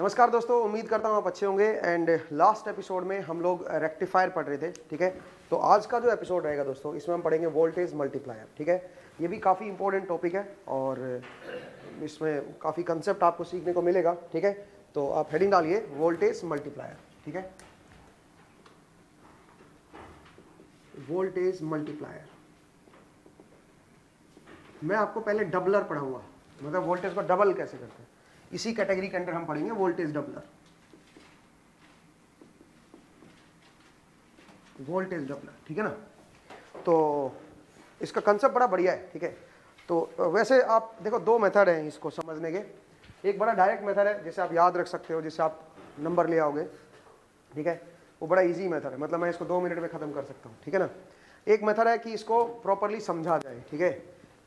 नमस्कार दोस्तों, उम्मीद करता हूँ आप अच्छे होंगे। एंड लास्ट एपिसोड में हम लोग रेक्टिफायर पढ़ रहे थे, ठीक है? तो आज का जो एपिसोड रहेगा दोस्तों, इसमें हम पढ़ेंगे वोल्टेज मल्टीप्लायर ठीक है? ये भी काफ़ी इंपॉर्टेंट टॉपिक है और इसमें काफ़ी कंसेप्ट आपको सीखने को मिलेगा, ठीक है? तो आप हेडिंग डालिए वोल्टेज मल्टीप्लायर ठीक है? वोल्टेज मल्टीप्लायर मैं आपको पहले डबलर पढ़ाऊँगा। मतलब वोल्टेज को डबल कैसे करते हैं? इसी कैटेगरी के अंदर हम पढ़ेंगे वोल्टेज डबलर। वोल्टेज डबलर, ठीक है ना? तो इसका कंसेप्ट बड़ा बढ़िया है, ठीक है? तो वैसे आप, देखो, दो मेथड हैं इसको समझने के। एक बड़ा डायरेक्ट मेथड है, जिसे आप याद रख सकते हो जिससे आप नंबर ले आओगे, ठीक है? वो बड़ा इजी मेथड है मतलब मैं इसको दो मिनट में ख़त्म कर सकता हूँ, ठीक है ना? एक मेथड है कि इसको प्रॉपरली समझा जाए, ठीक है?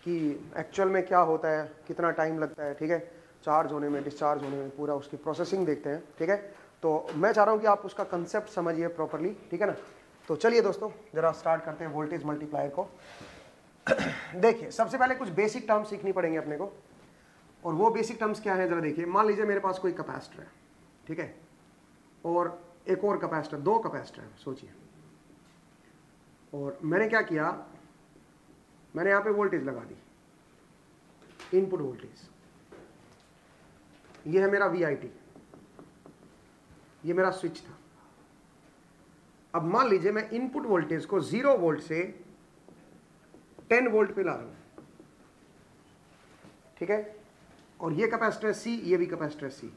कि एक्चुअल में क्या होता है, कितना टाइम लगता है, ठीक है? चार्ज होने में डिस्चार्ज होने में पूरा उसकी प्रोसेसिंग देखते हैं, ठीक है? तो मैं चाह रहा हूँ कि आप उसका कंसेप्ट समझिए प्रॉपरली ठीक है ना? तो चलिए दोस्तों, ज़रा स्टार्ट करते हैं वोल्टेज मल्टीप्लायर को। देखिए, सबसे पहले कुछ बेसिक टर्म्स सीखनी पड़ेंगे अपने को। और वो बेसिक टर्म्स क्या है, ज़रा देखिए। मान लीजिए मेरे पास कोई कैपेसिटर है, ठीक है? और एक और कैपेसिटर दो कैपेसिटर है, सोचिए। और मैंने क्या किया? मैंने यहाँ पे वोल्टेज लगा दी इनपुट वोल्टेज ये है मेरा वी ये मेरा स्विच था। अब मान लीजिए मैं इनपुट वोल्टेज को ज़ीरो वोल्ट से टेन वोल्ट पे ला रहा हूँ। ठीक है? और ये कैपेसिटर सी ये भी कैपेसिटर सी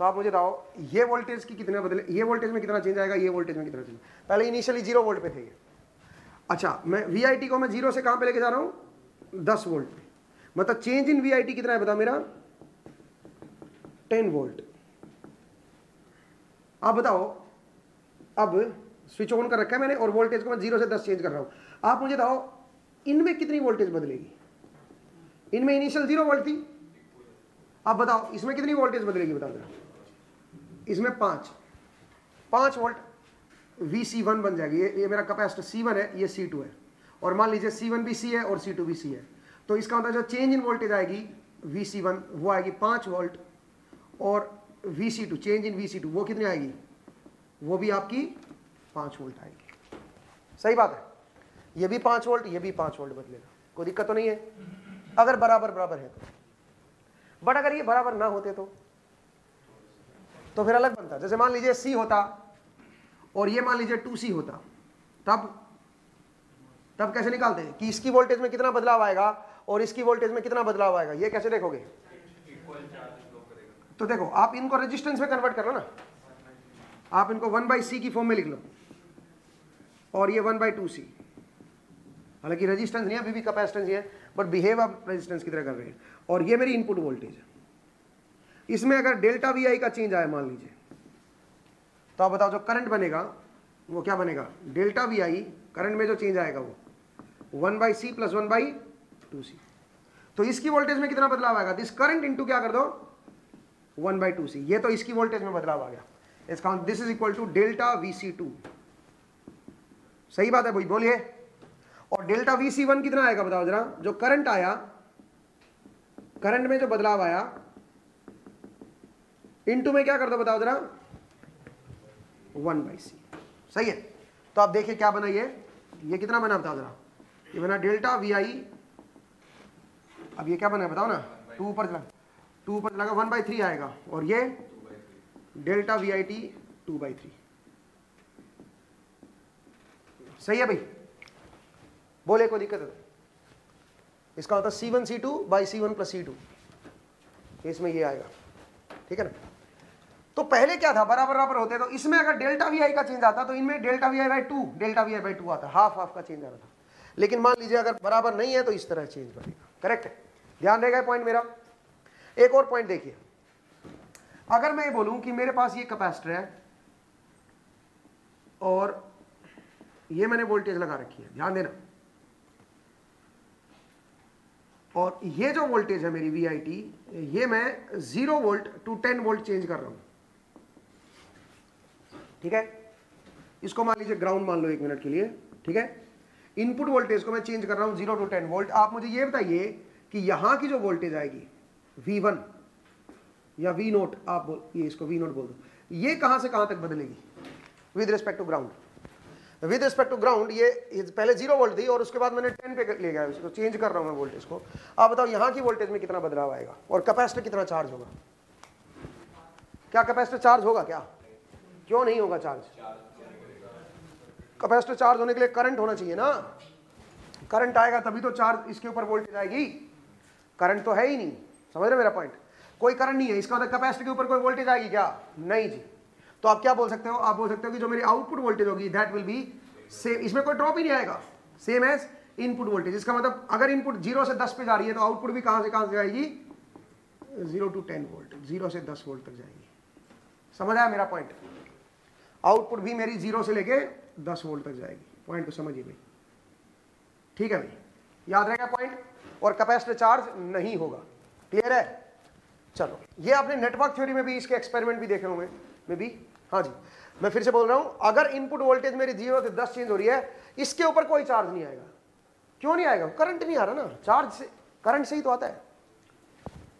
तो आप मुझे बताओ, ये वोल्टेज की कितने बदले, ये वोल्टेज में कितना चेंज आएगा, ये वोल्टेज में कितना चेंज पहले इनिशियली ज़ीरो वोल्ट पे थे ये। अच्छा मैं VIT को मैं ज़ीरो से कहाँ पे लेके जा रहा हूँ? दस वोल्ट पे। मतलब चेंज इन VIT कितना है बता मेरा? Ten volt. आप बताओ अब स्विच ऑन कर रखा है मैंने और वोल्टेज को मैं ज़ीरो से दस चेंज कर रहा हूँ। आप मुझे बताओ इनमें कितनी वोल्टेज बदलेगी? इनमें इनिशियल ज़ीरो वोल्ट थी? आप बताओ इसमें कितनी वोल्टेज बदलेगी बता देना इसमें पाँच। पाँच वोल्ट वी सी वन बन जाएगी। ये, ये मेरा कैपेसिटर सी वन है ये सी टू है। और मान लीजिए सी वन भी सी है और सी टू भी सी है। तो इसका मतलब जो चेंज इन वोल्टेज आएगी वी सी वन वो आएगी पाँच वोल्ट और V C two change in V C two वो कितनी आएगी? वो भी आपकी पाँच वोल्ट आएगी। सही बात है? ये भी पाँच वोल्ट ये भी पाँच वोल्ट बदलेगा। कोई दिक्कत तो नहीं है? अगर बराबर बराबर है तो। बट अगर ये बराबर ना होते तो? तो फिर अलग बनता। जैसे मान लीजिए सी होता और ये मान लीजिए टू सी होता, तब तब कैसे निकालते? कि इसकी वोल्टेज में कितना बदलाव आएगा और इसकी वोल्टेज में कितना बदलाव आएगा? ये कैसे देखोगे? तो देखो, आप इनको रेजिस्टेंस में कन्वर्ट करो ना। आप इनको वन बाई सी की फॉर्म में लिख लो। और ये वन बाई टू सी हालाँकि रेजिस्टेंस नहीं है, अभी भी कैपेसिटेंस ही है बट बिहेव आप रेजिस्टेंस की तरह कर रहे हैं। और ये मेरी इनपुट वोल्टेज है। इसमें अगर डेल्टा वी आई का चेंज आया, मान लीजिए तो आप बताओ, जो करंट बनेगा, वो क्या बनेगा? डेल्टा वी आई करंट में जो चेंज आएगा वो one by C plus one by two C तो इसकी वोल्टेज में कितना बदलाव आएगा? दिस करंट इंटू क्या कर दो? One by two C. ये तो इसकी वोल्टेज में बदलाव आ गया। इसका this is equal to delta V C two सही बात है भाई, बोलिए। और डेल्टा वी सी वन कितना आएगा बताओ जरा? जो करंट आया करंट में जो बदलाव आया इनटू में क्या कर दो बताओ जरा? वन बाई सी सही है? तो आप देखिए क्या बना ये। ये कितना बना बताओ जरा? ये बना डेल्टा वी आई अब ये क्या बना बताओ ना? टू ऊपर चला टू पर लगा, वन बाई थ्री आएगा। और ये delta V I T two by three. सही है भाई? बोले, कोई दिक्कत है? इसका होता C one C two by C one plus C two इसमें ये आएगा। ठीक है ना? तो पहले क्या था? बराबर बराबर होते तो इसमें अगर डेल्टा वी आई का चेंज आता तो इनमें delta V I by two delta V I by two आता। हाफ़ हाफ़ का चेंज आ रहा था। लेकिन मान लीजिए, अगर बराबर नहीं है तो इस तरह चेंज बनेगा। करेक्ट ध्यान रहेगा पॉइंट मेरा? एक और पॉइंट देखिए। अगर मैं ये बोलूँ कि मेरे पास ये कैपेसिटर है, और ये मैंने वोल्टेज लगा रखी है, ध्यान देना। और ये जो वोल्टेज है मेरी वी आई टी ये मैं zero volt to ten volt change कर रहा हूँ। ठीक है? इसको मान लीजिए ग्राउंड मान लो एक मिनट के लिए। ठीक है? इनपुट वोल्टेज को मैं चेंज कर रहा हूँ ज़ीरो टू टेन वोल्ट आप मुझे ये बताइए कि यहाँ की जो वोल्टेज आएगी V1 या वी नोट आप बोल, ये इसको वी नोट बोल दो। ये कहाँ से कहाँ तक बदलेगी? With respect to ground with respect to ground ये पहले ज़ीरो वोल्ट थी और उसके बाद मैंने टेन पे ले गया। इसको चेंज कर रहा हूँ मैं वोल्टेज को। आप बताओ, यहाँ की वोल्टेज में कितना बदलाव आएगा? और कैपेसिटर कितना चार्ज होगा? क्या कैपेसिटर चार्ज होगा क्या? क्यों नहीं होगा चार्ज कैपेसिटर चार्ज होने के लिए करंट होना चाहिए ना। करंट आएगा तभी तो चार्ज इसके ऊपर वोल्टेज आएगी। करंट तो है ही नहीं। समझ रहे मेरा पॉइंट कोई करंट नहीं है, इसका मतलब कैपेसिटी के ऊपर कोई वोल्टेज आएगी क्या? नहीं जी। तो आप क्या बोल सकते हो? आप बोल सकते हो कि जो मेरी आउटपुट वोल्टेज होगी दैट विल बी सेम इसमें कोई ड्रॉप ही नहीं आएगा। सेम एज इनपुट वोल्टेज इसका मतलब अगर इनपुट ज़ीरो से दस पे जा रही है तो आउटपुट भी कहाँ से कहाँ से जाएगी? Zero to ten volt zero से दस वोल्ट तक जाएगी। समझ आया मेरा पॉइंट आउटपुट भी मेरी ज़ीरो से लेके दस वोल्ट तक जाएगी। पॉइंट को समझिए भाई। ठीक है भाई? याद रहेगा पॉइंट और कैपेसिटर चार्ज नहीं होगा। क्लियर है? चलो। ये आपने नेटवर्क थ्योरी में भी, इसके एक्सपेरिमेंट भी देखे होंगे। मे बी हाँ जी। मैं फिर से बोल रहा हूँ, अगर इनपुट वोल्टेज मेरी ज़ीरो से दस चेंज हो रही है, इसके ऊपर कोई चार्ज नहीं आएगा। क्यों नहीं आएगा? करंट नहीं आ रहा ना। चार्ज से करंट से ही तो आता है।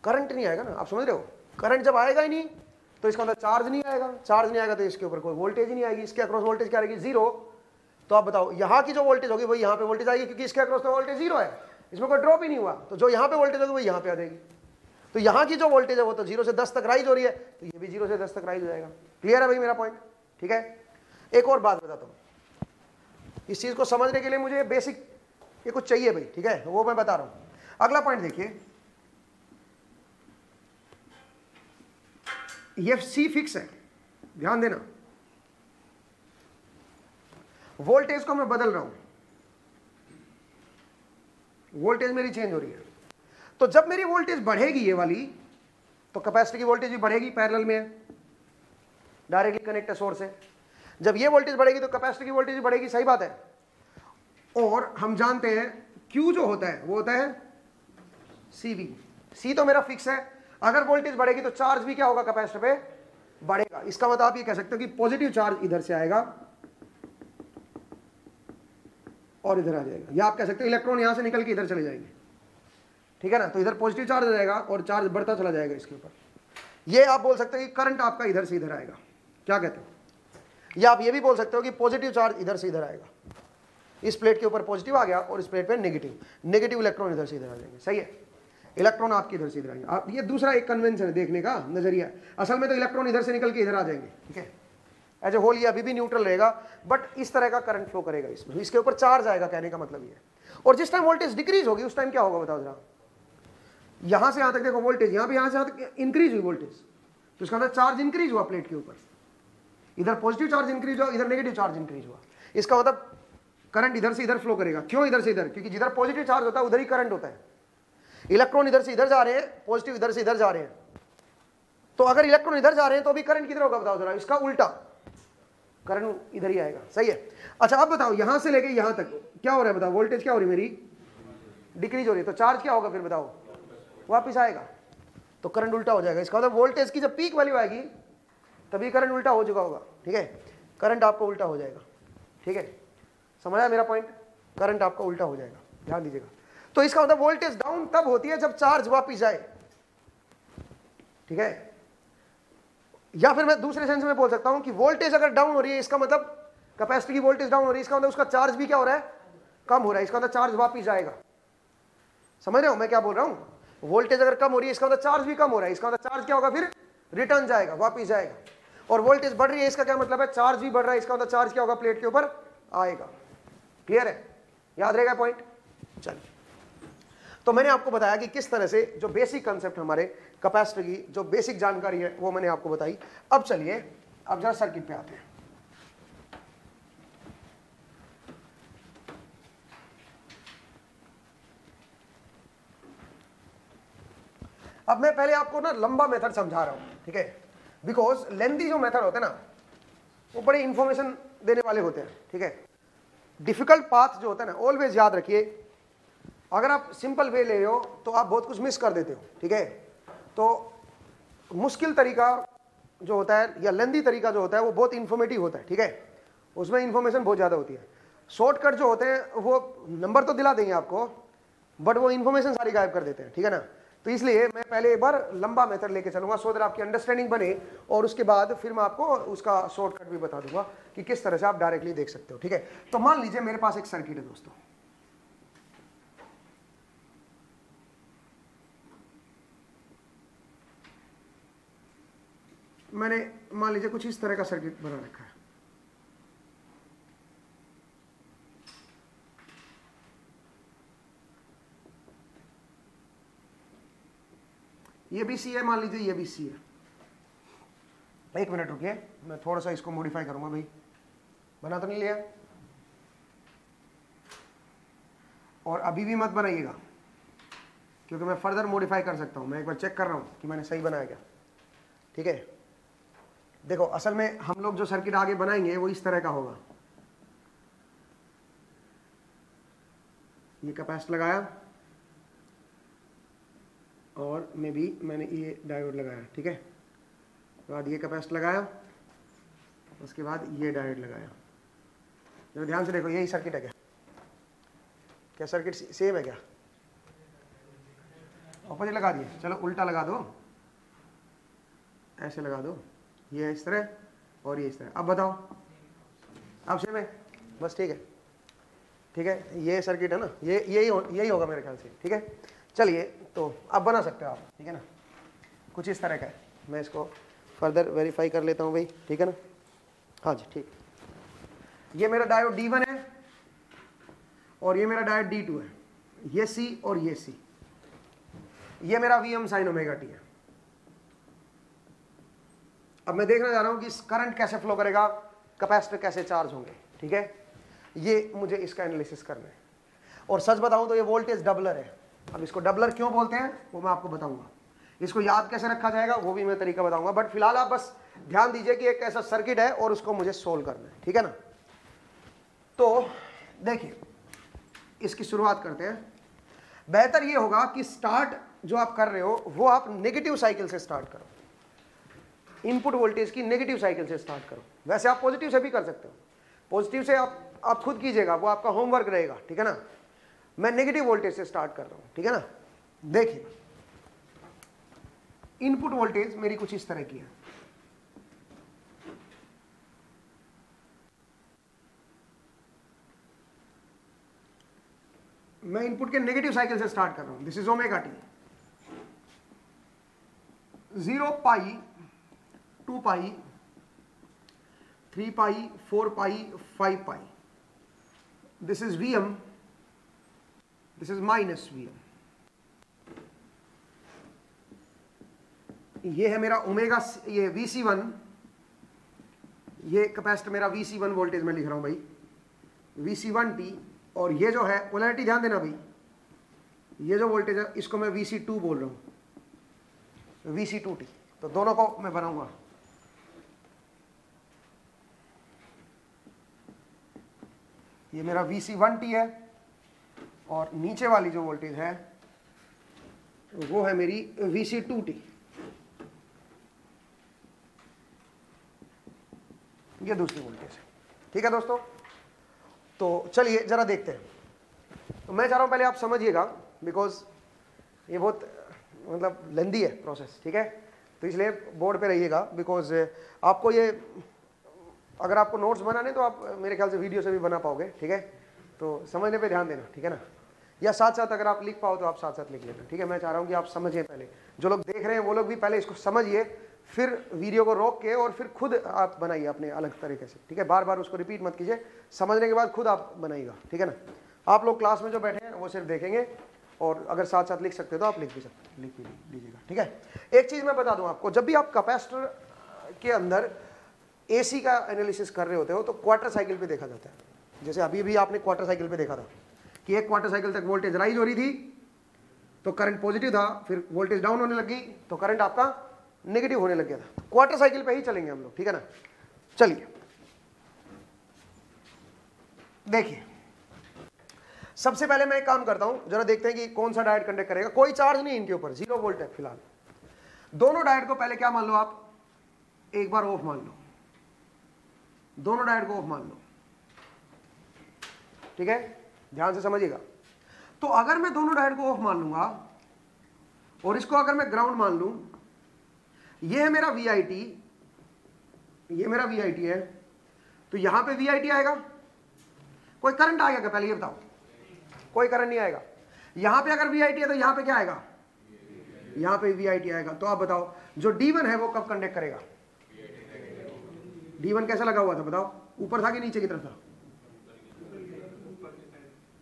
करंट नहीं आएगा ना। आप समझ रहे हो? करंट जब आएगा ही नहीं तो इसका अंदर चार्ज नहीं आएगा। चार्ज नहीं आएगा तो इसके ऊपर कोई वोल्टेज ही नहीं आएगी। इसके अक्रॉस वोल्टेज क्या आएगी ज़ीरो तो आप बताओ, यहाँ की जो वोल्टेज होगी, वही यहाँ पे वोल्टेज आएगी, क्योंकि इसके अक्रॉस तो वोल्टेज ज़ीरो है। इसमें कोई ड्रॉप ही नहीं हुआ। तो जो यहाँ पे वोल्टेज होगी, वही यहाँ पे आ जाएगी। तो यहाँ की जो वोल्टेज है वो तो ज़ीरो से दस तक राइज हो रही है तो ये भी ज़ीरो से दस तक राइज हो जाएगा। क्लियर है भाई मेरा पॉइंट ठीक है? एक और बात बताता हूँ। इस चीज़ को समझने के लिए मुझे बेसिक ये कुछ चाहिए भाई, ठीक है? वो मैं बता रहा हूँ। अगला पॉइंट देखिए। ये सी फिक्स है। ध्यान देना। वोल्टेज को मैं बदल रहा हूँ। वोल्टेज मेरी चेंज हो रही है। तो जब मेरी वोल्टेज बढ़ेगी ये वाली तो कैपेसिटी की वोल्टेज भी बढ़ेगी पैरेलल में डायरेक्टली कनेक्ट सोर्स है जब ये वोल्टेज बढ़ेगी तो कैपेसिटी की वोल्टेज बढ़ेगी, सही बात है। और हम जानते हैं क्यू जो होता है, वो होता है सी वी सी तो मेरा फिक्स है। अगर वोल्टेज बढ़ेगी तो चार्ज भी क्या होगा कैपेसिटर पे? बढ़ेगा। इसका मतलब आप ये कह सकते हो कि पॉजिटिव चार्ज इधर से आएगा और इधर आ जाएगा। या आप कह सकते हो इलेक्ट्रॉन यहाँ से निकल के इधर चले जाएँगे। ठीक है ना? तो इधर पॉजिटिव चार्ज जाएगा और चार्ज बढ़ता चला जाएगा इसके ऊपर। ये आप बोल सकते हो कि करंट आपका इधर से इधर आएगा। क्या कहते हो? या आप ये भी बोल सकते हो कि पॉजिटिव चार्ज इधर से इधर आएगा। इस प्लेट के ऊपर पॉजिटिव आ गया और इस प्लेट पे नेगेटिव नेगेटिव इलेक्ट्रॉन इधर से इधर आ जाएँगे। सही है? इलेक्ट्रॉन आपके इधर से इधर आएँगे। आप, ये दूसरा एक कन्वेंशन है देखने का, नज़रिया। असल में तो इलेक्ट्रॉन इधर से निकल के इधर आ जाएँगे, ठीक है? एज ए होल ये अभी भी न्यूट्रल रहेगा बट इस तरह का करंट फ्लो करेगा इसमें। इसके ऊपर चार्ज आएगा, कहने का मतलब ये और जिस टाइम वोल्टेज डिक्रीज होगी, उस टाइम क्या होगा बताओ जरा? यहाँ से यहाँ तक देखो वोल्टेज यहाँ भी यहाँ से यहाँ तक इंक्रीज हुई वोल्टेज तो इसका मतलब चार्ज इंक्रीज हुआ प्लेट के ऊपर। इधर पॉजिटिव चार्ज इंक्रीज हुआ, इधर नेगेटिव चार्ज इंक्रीज हुआ। इसका मतलब करंट इधर से इधर फ्लो करेगा। क्यों इधर से इधर? क्योंकि जिधर पॉजिटिव चार्ज होता है, उधर ही करंट होता है। इलेक्ट्रॉन इधर से इधर जा रहे हैं पॉजिटिव इधर से इधर जा रहे हैं। तो अगर इलेक्ट्रॉन इधर जा रहे हैं तो अभी करंट किधर होगा बताओ जरा। इसका उल्टा। करंट इधर ही आएगा। सही है? अच्छा अब बताओ, यहाँ से लेके यहाँ तक क्या हो रहा है बताओ? वोल्टेज क्या हो रही है मेरी? डिक्रीज हो रही है। तो चार्ज क्या होगा फिर बताओ? वापिस आएगा तो करंट उल्टा हो जाएगा। इसका मतलब वोल्टेज की जब पीक वैल्यू आएगी, तभी करंट उल्टा हो चुका होगा, ठीक है? करंट आपका उल्टा हो जाएगा, ठीक है? समझ आया मेरा पॉइंट करंट आपका उल्टा हो जाएगा, ध्यान दीजिएगा। तो इसका मतलब वोल्टेज डाउन तब होती है जब चार्ज वापिस जाए, ठीक है? या फिर मैं दूसरे सेंस में बोल सकता हूँ कि वोल्टेज अगर डाउन हो रही है, इसका मतलब कैपेसिटी की वोल्टेज डाउन हो रही है, इसका मतलब उसका चार्ज भी क्या हो रहा है? कम हो रहा है, इसका मतलब चार्ज वापिस जाएगा। समझ रहे हो मैं क्या बोल रहा हूँ? वोल्टेज अगर कम हो रही है, इसका मतलब चार्ज भी कम हो रहा है। इसका मतलब चार्ज क्या होगा फिर? रिटर्न जाएगा, वापिस जाएगा। और वोल्टेज बढ़ रही है, इसका क्या मतलब है? चार्ज भी बढ़ रहा है, इसका मतलब चार्ज क्या होगा? प्लेट के ऊपर आएगा। क्लियर है? याद रहेगा पॉइंट चलिए। तो मैंने आपको बताया कि किस तरह से जो बेसिक कंसेप्ट हमारे कैपेसिटर की जो बेसिक जानकारी है, वो मैंने आपको बताई। अब चलिए, अब जरा सर्किट पे आते हैं। अब मैं पहले आपको ना लंबा मेथड समझा रहा हूँ, ठीक है? बिकॉज़ लेंदी जो मेथड होते हैं ना, वो बड़े इंफॉर्मेशन देने वाले होते हैं, ठीक है? डिफ़िकल्ट पाथ जो होता है ना ऑलवेज याद रखिए। अगर आप सिंपल वे ले रहे हो तो आप बहुत कुछ मिस कर देते हो, ठीक है? तो मुश्किल तरीका जो होता है, या लेंदी तरीका जो होता है, वो बहुत इन्फॉर्मेटिव होता है, ठीक है? उसमें इन्फॉर्मेशन बहुत ज़्यादा होती है। शॉर्टकट जो होते हैं, वो नंबर तो दिला देंगे आपको बट वो इन्फॉर्मेशन सारी गायब कर देते हैं, ठीक है ना? तो इसलिए मैं पहले एक बार लंबा मेथड लेके चलूँगा, सो दर आपकी अंडरस्टैंडिंग बने, और उसके बाद फिर मैं आपको उसका शॉर्टकट भी बता दूँगा कि किस तरह से आप डायरेक्टली देख सकते हो, ठीक है? तो मान लीजिए मेरे पास एक सर्किट है दोस्तों। मैंने, मान लीजिए कुछ इस तरह का सर्किट बना रखा है। ये भी सी है, मान लीजिए ये भी सी है। एक मिनट रुकिए, मैं थोड़ा सा इसको मॉडिफाई करूँगा भाई। बना तो नहीं लिया? और अभी भी मत बनाइएगा, क्योंकि मैं फर्दर मॉडिफाई कर सकता हूँ। मैं एक बार चेक कर रहा हूँ कि मैंने सही बनाया क्या। ठीक है? देखो, असल में हम लोग जो सर्किट आगे बनाएँगे, वो इस तरह का होगा। ये कैपेसिटर लगाया। और में भी मैंने ये डायोड लगाया, ठीक है? उसके बाद ये कैपेसिटर लगाया, उसके बाद ये डायोड लगाया। जब ध्यान से देखो, यही सर्किट है क्या? क्या सर्किट सेम है क्या? ऑपोजिट लगा दिए। चलो, उल्टा लगा दो। ऐसे लगा दो। ये इस तरह और ये इस तरह। अब बताओ। अब सेम है। बस ठीक है। ठीक है? ये सर्किट है ना? ये, यही यही होगा मेरे ख्याल से। ठीक है? चलिए तो आप बना सकते हो आप, ठीक है ना? कुछ इस तरह का है। मैं इसको फर्दर वेरीफाई कर लेता हूँ भाई, ठीक है ना? हाँ जी, ठीक। ये मेरा डायोड डी वन है और ये मेरा डायोड डी टू है। ये सी और ये सी ये मेरा V M sine omega T है। अब मैं देखना चाह रहा हूँ कि इस करंट कैसे फ्लो करेगा कैपेसिटर कैसे चार्ज होंगे, ठीक है? ये मुझे इसका एनालिसिस करना है। और सच बताऊँ तो ये वोल्टेज डबलर है। अब इसको डबलर क्यों बोलते हैं, वो मैं आपको बताऊँगा। इसको याद कैसे रखा जाएगा, वो भी मैं तरीका बताऊँगा। बट फ़िलहाल आप बस ध्यान दीजिए कि एक ऐसा सर्किट है और उसको मुझे सोल्व करना है, ठीक है ना? तो देखिए, इसकी शुरुआत करते हैं। बेहतर ये होगा कि स्टार्ट जो आप कर रहे हो, वो आप नेगेटिव साइकिल से स्टार्ट करो। इनपुट वोल्टेज की नेगेटिव साइकिल से स्टार्ट करो। वैसे आप पॉजिटिव से भी कर सकते हो। पॉजिटिव से आप आप खुद कीजिएगा, वो आपका होमवर्क रहेगा, ठीक है ना? मैं नेगेटिव वोल्टेज से स्टार्ट कर रहा हूँ, ठीक है ना? देखिए इनपुट वोल्टेज मेरी कुछ इस तरह की है। मैं इनपुट के नेगेटिव साइकिल से स्टार्ट कर रहा हूँ। This is omega T zero pi two pi three pi four pi five pi this is V M this is minus Vm ये है मेरा ओमेगा ये वी सी वन ये कैपेसिटर मेरा वी सी वन वोल्टेज में लिख रहा हूँ भाई। वी सी वन टी और ये जो है पोलैरिटी ध्यान देना भाई। ये जो वोल्टेज है, इसको मैं वी सी टू बोल रहा हूँ। वी सी टू टी तो दोनों को मैं बनाऊँगा। ये मेरा वी सी वन टी है। और नीचे वाली जो वोल्टेज है, वो है मेरी वी सी टू टी ये दूसरी वोल्टेज है। ठीक है दोस्तों? तो चलिए, जरा देखते हैं। तो मैं चाह रहा हूँ पहले आप समझिएगा बिकॉज़ ये बहुत मतलब लेंदी है प्रोसेस ठीक है? तो इसलिए बोर्ड पे रहिएगा बिकॉज़ आपको ये, अगर आपको नोट्स बनाने तो आप मेरे ख्याल से वीडियो से भी बना पाओगे, ठीक है? तो समझने पे ध्यान देना, ठीक है ना? या साथ साथ अगर आप लिख पाओ तो आप साथ साथ लिख लेना, ठीक है? मैं चाह रहा हूँ कि आप समझें पहले। जो लोग देख रहे हैं, वो लोग भी पहले इसको समझिए, फिर वीडियो को रोक के और फिर खुद आप बनाइए अपने अलग तरीके से, ठीक है? बार बार उसको रिपीट मत कीजिए, समझने के बाद खुद आप बनाइएगा, ठीक है ना? आप लोग क्लास में जो बैठे हैं, वो सिर्फ़ देखेंगे और अगर साथ साथ लिख सकते हो तो आप लिख भी सकते लिख भी लीजिएगा, ठीक है? एक चीज़ मैं बता दूँ आपको, जब भी आप कैपेसिटर के अंदर एसी का एनालिसिस कर रहे होते हो तो क्वार्टर साइकिल पे देखा जाता है। जैसे अभी भी आपने क्वार्टर साइकिल पे देखा था। कि एक क्वार्टर साइकिल तक वोल्टेज राइज हो रही थी तो करंट पॉजिटिव था, फिर वोल्टेज डाउन होने लगी तो करंट आपका नेगेटिव होने लग गया था। क्वार्टर साइकिल पे ही चलेंगे हम लोग, ठीक है ना? चलिए। देखिए, सबसे पहले मैं एक काम करता हूँ, जरा देखते हैं कि कौन सा डायट कंडक्ट करेगा। कोई चार्ज नहीं इनके ऊपर ज़ीरो वोल्ट है फ़िलहाल। दोनों डायट को पहले क्या मान लो आप? एक बार ऑफ़ मान लो। दोनों डायट को ऑफ़ मान लो। ठीक है? ध्यान से समझिएगा। तो अगर मैं दोनों डायोड को ऑफ़ मान लूँगा, और इसको अगर मैं ग्राउंड मान लू ये है मेरा वीआईटी ये मेरा वीआईटी है तो यहाँ पे वीआईटी आएगा। कोई करंट आएगा क्या? पहले ये बताओ। कोई करंट नहीं आएगा। यहाँ पे अगर वीआईटी है तो यहाँ पे क्या आएगा? यहाँ पे वी आएगा। तो आप बताओ, जो D1 है वो कब कंडक्ट करेगा? D1 कैसा लगा हुआ था? बताओ। ऊपर था कि नीचे की तरफ़ था?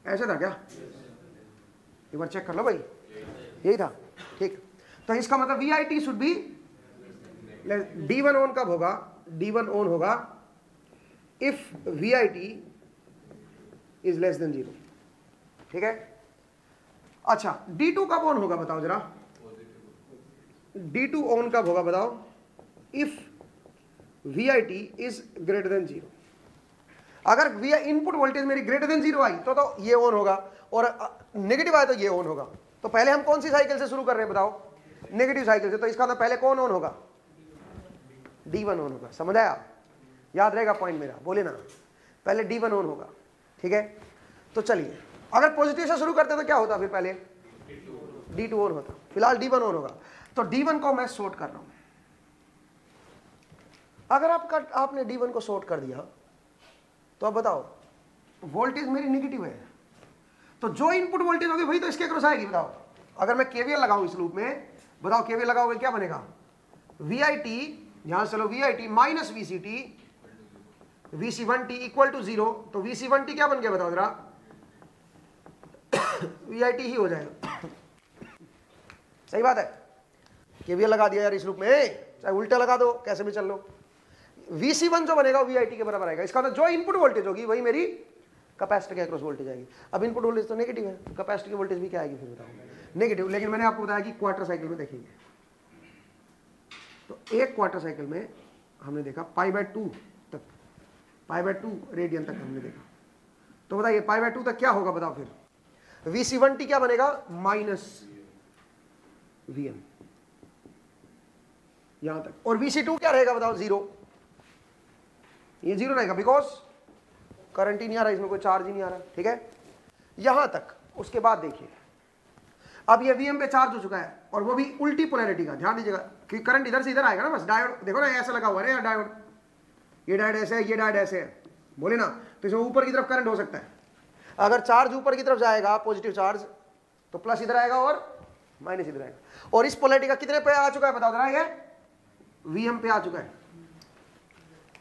ऐसे था क्या? एक बार चेक कर लो भाई। यही था। ठीक। तो इसका मतलब V I T should be D one on कब होगा? डी वन ओन होगा if V I T is less than zero ठीक है? अच्छा डी टू कब ऑन होगा बताओ जरा। डी टू ऑन कब होगा बताओ? If V I T is greater than zero अगर वी इनपुट वोल्टेज मेरी ग्रेटर देन ज़ीरो आई तो तो ये ऑन होगा। और नेगेटिव आए तो ये ऑन होगा। तो पहले हम कौन सी साइकिल से शुरू कर रहे हैं बताओ? नेगेटिव साइकिल से तो इसका मतलब पहले कौन ऑन होगा? डी वन ऑन होगा। समझ आया? याद रहेगा पॉइंट मेरा। बोले ना। पहले डी वन ऑन होगा। ठीक है? तो चलिए। अगर पॉजिटिव से शुरू करते तो क्या होता फिर पहले? डी टू ऑन होता। फ़िलहाल डी वन ऑन होगा। तो डी वन को मैं शॉर्ट कर रहा हूँ। अगर आपका, आपने डी वन को शॉर्ट कर दिया तो अब बताओ वोल्टेज मेरी निगेटिव है। तो जो इनपुट वोल्टेज होगी वही तो इसके क्रॉस आएगी, बताओ। अगर मैं केवीएल लगाऊँ इस लूप में, बताओ केवीएल लगाओगे क्या बनेगा? वी आई टी यहाँ चलो V I T minus V C T V C one T equal to zero तो वी सी वन टी क्या बन गया बताओ जरा। वी आई टी ही हो जाएगा सही बात है। केवीएल लगा दिया यार इस लूप में। चाहे उल्टा लगा दो, कैसे भी चल लो। वी सी वन जो बनेगा आई के बराबर आएगा। इसका मतलब जो इनपुट वोल्टेज होगी, वही मेरी कैपेसिटर के अक्रॉस वोल्टेज आएगी। अब इनपुट वोल्टेज तो नेगेटिव है कैपेसिटर की वोल्टेज भी क्या आएगी फिर बताओ। नेगेटिव लेकिन मैंने आपको बताया कि क्वार्टर साइकिल में देखेंगे। तो एक क्वार्टर साइकिल में हमने देखा पाई बाय टू तक पाई बाय टू रेडियन तक हमने देखा। तो बताइए पाई बाय टू तक क्या होगा, बताओ फिर। वी सी वन टी क्या बनेगा? माइनस वी एन यहाँ तक। और वी सी टू क्या रहेगा, बताओ ज़ीरो ये ज़ीरो रहेगा बिकॉज़ करंट ही नहीं आ रहा, इसमें कोई चार्ज ही नहीं आ रहा, ठीक है? यहाँ तक, उसके बाद देखिए। अब ये वीएम पे चार्ज हो चुका है, और वो भी उल्टी पोलैरिटी का, ध्यान दीजिएगा, कि करंट इधर से इधर आएगा ना, बस डायोड देखो ना ऐसा लगा हुआ है यार डायोड ये डायोड ऐसे है, ये डायोड ऐसे है। बोले ना तो इसमें ऊपर की तरफ़ करंट हो सकता है। अगर चार्ज ऊपर की तरफ़ जाएगा पॉजिटिव चार्ज तो प्लस इधर आएगा और माइनस इधर आएगा। और इस पोलैरिटी का कितने पे आ चुका है बताओ जरा ये वीएम पे आ चुका है।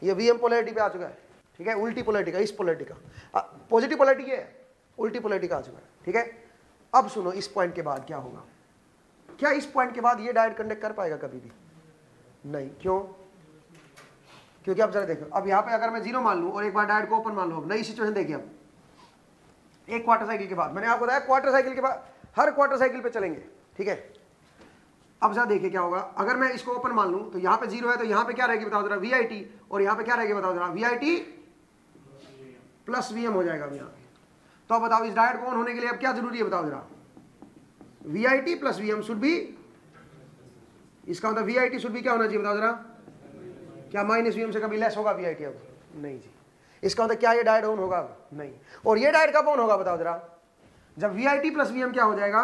ये वी एम पोलैरिटी पे आ चुका है, ठीक है? उल्टी पोलैरिटी का, इस पोलैरिटी का। पॉजिटिव पोलैरिटी है, उल्टी पोलैरिटी का आ चुका है, ठीक है? अब सुनो, इस पॉइंट के बाद क्या होगा? क्या इस पॉइंट के बाद ये डायरेक्ट कंडक्ट कर पाएगा कभी भी? नहीं, क्यों? क्योंकि अब जरा देखो, अब यहाँ पे अगर मैं ज़ीरो मान लूँ और एक बार डायरेक्ट को ओपन मान लो नई सिचुएशन देखिए अब एक क्वार्टर साइकिल के बाद, मैंने आपको बताया क्वार्टर साइकिल के बाद, हर क्वार्टर साइकिल पे चलेंगे, ठीक है? अब जरा देखिए क्या होगा। अगर मैं इसको ओपन मान लूँ तो यहाँ पे ज़ीरो है तो यहाँ पे क्या रहेगी बताओ जरा वी आई टी और यहाँ पे क्या रहेगी बताओ जरा V I T plus V M हो जाएगा यहाँ तो अब बताओ, इस डायट को ऑन होने के लिए अब क्या ज़रूरी है बताओ जरा? V I T plus V M should भी इसका मतलब वी आई टी शुड भी क्या होना चाहिए बताओ जरा? क्या माइनस वी एम से कभी लेस होगा वी आई टी अब? नहीं जी। इसका मतलब क्या ये डायट ऑन होगा? नहीं। और ये डायट कब ऑन होगा बताओ जरा? जब V I T plus V M क्या हो जाएगा?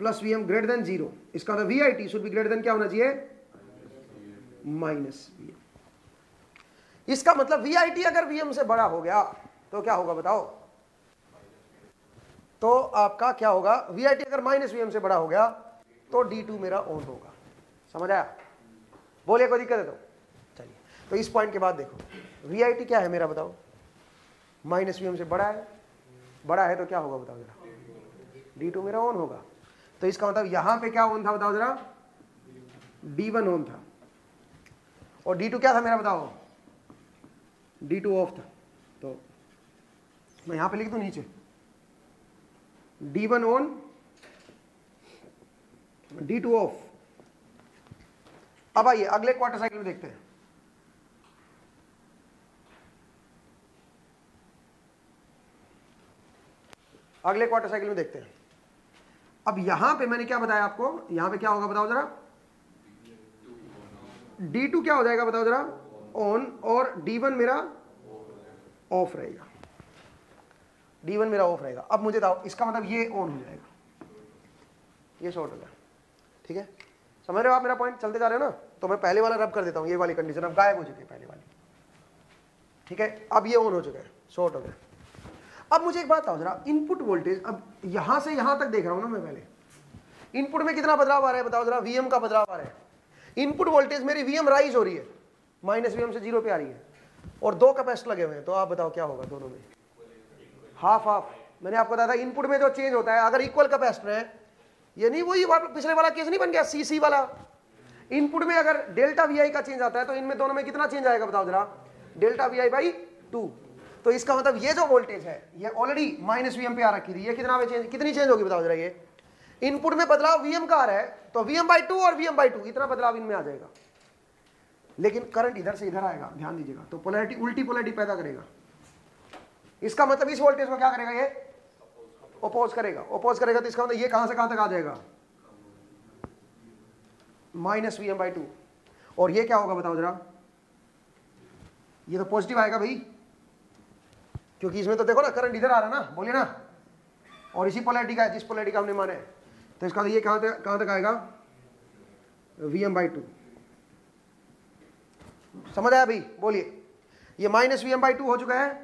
Plus V M greater than zero इसका V I T should be greater than क्या होना चाहिए? माइनस वी एम इसका मतलब वी आई टी अगर वी एम से बड़ा हो गया तो क्या होगा बताओ? तो आपका क्या होगा? वी आई टी अगर माइनस वी एम से बड़ा हो गया तो डी टू मेरा ऑन होगा। समझ आया? बोलिए, कोई दिक्कत है तो? चलिए तो इस पॉइंट के बाद देखो। वी आई टी क्या है मेरा बताओ? माइनस वी एम से बड़ा है। बड़ा है तो क्या होगा बताओ जरा? डी टू मेरा ऑन होगा। तो इसका मतलब यहाँ पे क्या ओन था बताओ जरा? डी वन ओन था। और डी टू क्या था मेरा बताओ? डी टू ऑफ़ था। तो मैं यहाँ पे लिख दू नीचे। D one on D two off अब आइए, अगले क्वार्टर साइकिल में देखते हैं। अगले क्वार्टर साइकिल में देखते हैं। अब यहाँ पे मैंने क्या बताया आपको? यहाँ पे क्या होगा बताओ जरा। D2 क्या हो जाएगा बताओ जरा? ऑन और D1 मेरा ऑफ़ रहेगा। D1 मेरा ऑफ़ रहेगा। अब मुझे बताओ, इसका मतलब ये ऑन हो जाएगा। ये शॉर्ट हो गया। ठीक है? समझ रहे हो आप मेरा पॉइंट चलते जा रहे हो ना? तो मैं पहले वाला रब कर देता हूँ, ये वाली कंडीशन अब गायब हो चुकी है पहले वाली। ठीक है? अब ये ऑन हो चुका है। शॉर्ट हो गया। अब मुझे एक बात जरा इनपुट वोल्टेज अब यहाँ से यहाँ तक देख रहा हूँ ना मैं पहले। इनपुट में कितना बदलाव आ रहा है बताओ जरा वीएम का बदलाव आ रहा है। इनपुट वोल्टेज मेरी वीएम राइज हो रही है। माइनस वीएम से ज़ीरो पे आ रही है। और दो कैपेसिटर लगे हुए हैं तो आप बताओ क्या होगा दोनों में? हाफ़ हाफ़ मैंने आपको बताया था इनपुट में जो चेंज होता है, अगर इक्वल कैपेसिटर है, ये नहीं, वही पिछले वाला केस नहीं बन गया सी सी वाला। इनपुट में अगर डेल्टा वीआई का चेंज आता है तो इनमें दोनों में कितना चेंज आएगा बताओ जरा? Delta V I by two तो इसका मतलब ये जो वोल्टेज है, ये ऑलरेडी माइनस वीएम पे आ रखी थी, ये कितना चेंज कितनी चेंज होगी बताओ जरा ये। इनपुट में बदलाव वीएम का आ रहा है तो वीएम बाई टू और वीएम बाई टू इतना बदलाव इनमें आ जाएगा। लेकिन करंट इधर से इधर आएगा, ध्यान दीजिएगा तो पोलैरिटी उल्टी पोलैरिटी पैदा करेगा। इसका मतलब इस वोल्टेज को क्या करेगा ये? ओपोज करेगा ओपोज करेगा तो इसका मतलब ये कहाँ से कहाँ तक आ जाएगा? Minus V M by two और ये क्या होगा बताओ जरा? ये तो पॉजिटिव आएगा भाई। क्योंकि इसमें तो देखो ना करंट इधर आ रहा है ना, बोलिए ना। और इसी पोलैरिटी का है जिस पोलैरिटी का हमने माने तो इसका ये कहाँ तक कहाँ तक आएगा? वी एम बाई टू समझ आया भाई बोलिए। ये minus V M by two हो चुका है।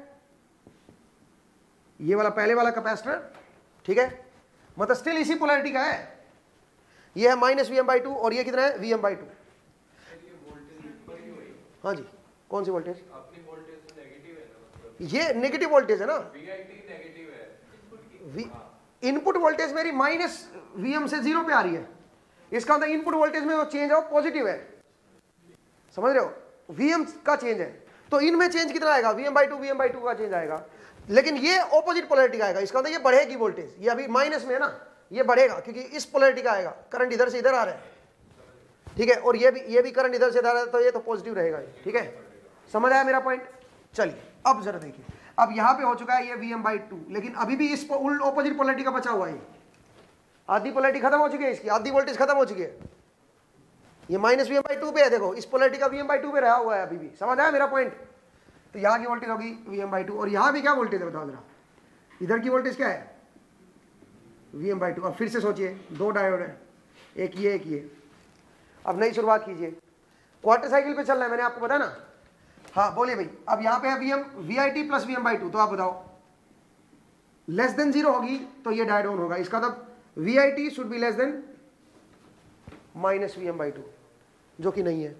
ये वाला, पहले वाला कैपेसिटर ठीक है? मतलब स्टिल इसी पोलैरिटी का है। ये है minus V M by two और ये कितना है? वी एम बाई टू हाँ जी। कौन सी वोल्टेज ये नेगेटिव वोल्टेज है ना? इनपुट वोल्टेज मेरी माइनस वीएम से ज़ीरो पे आ रही है। इसका मतलब इनपुट वोल्टेज में जो चेंज है वो पॉजिटिव है। समझ रहे हो? वीएम का चेंज है। तो इनमें चेंज कितना आएगा? V M by two V M by two का चेंज आएगा। लेकिन ये ऑपोजिट पोलरिटी का आएगा। इसका मतलब ये बढ़ेगी वोल्टेज ये अभी माइनस में है ना? ये बढ़ेगा क्योंकि इस पोलरिटी का आएगा। करंट इधर से इधर आ रहा है। ठीक है? और ये भी ये भी करंट इधर से इधर आ रहा है तो ये तो पॉजिटिव रहेगा ठीक है? समझ आया मेरा पॉइंट चलिए। अब जरा देखिए। अब यहाँ पे हो चुका है ये वी एम बाई टू लेकिन अभी भी इस ऑपोजिट पोलरिटी का बचा हुआ है आधी पोलरिटी खत्म हो चुकी है इसकी, आधी वोल्टेज खत्म हो चुकी है। ये minus V M by two पे है, देखो, इस पोलरिटी का वी एम बाई टू पे रहा हुआ है अभी भी। समझ आया मेरा पॉइंट तो यहाँ की वोल्टेज होगी वी एम बाई टू और यहाँ भी क्या वोल्टेज है बताओ जरा। इधर की वोल्टेज क्या है? वी एम बाई टू अब फिर से सोचिए, दो डायोड है, एक ये एक ये। अब नई शुरुआत कीजिए। क्वार्टर साइकिल पे चलना है, मैंने आपको बताया ना? हाँ बोलिए भाई। अब यहाँ पे है V M V I T plus V M by two तो आप बताओ। लेस देन ज़ीरो होगी तो ये डायड ऑन होगा। इसका मतलब V I T should be less than minus V M by two जो कि नहीं है।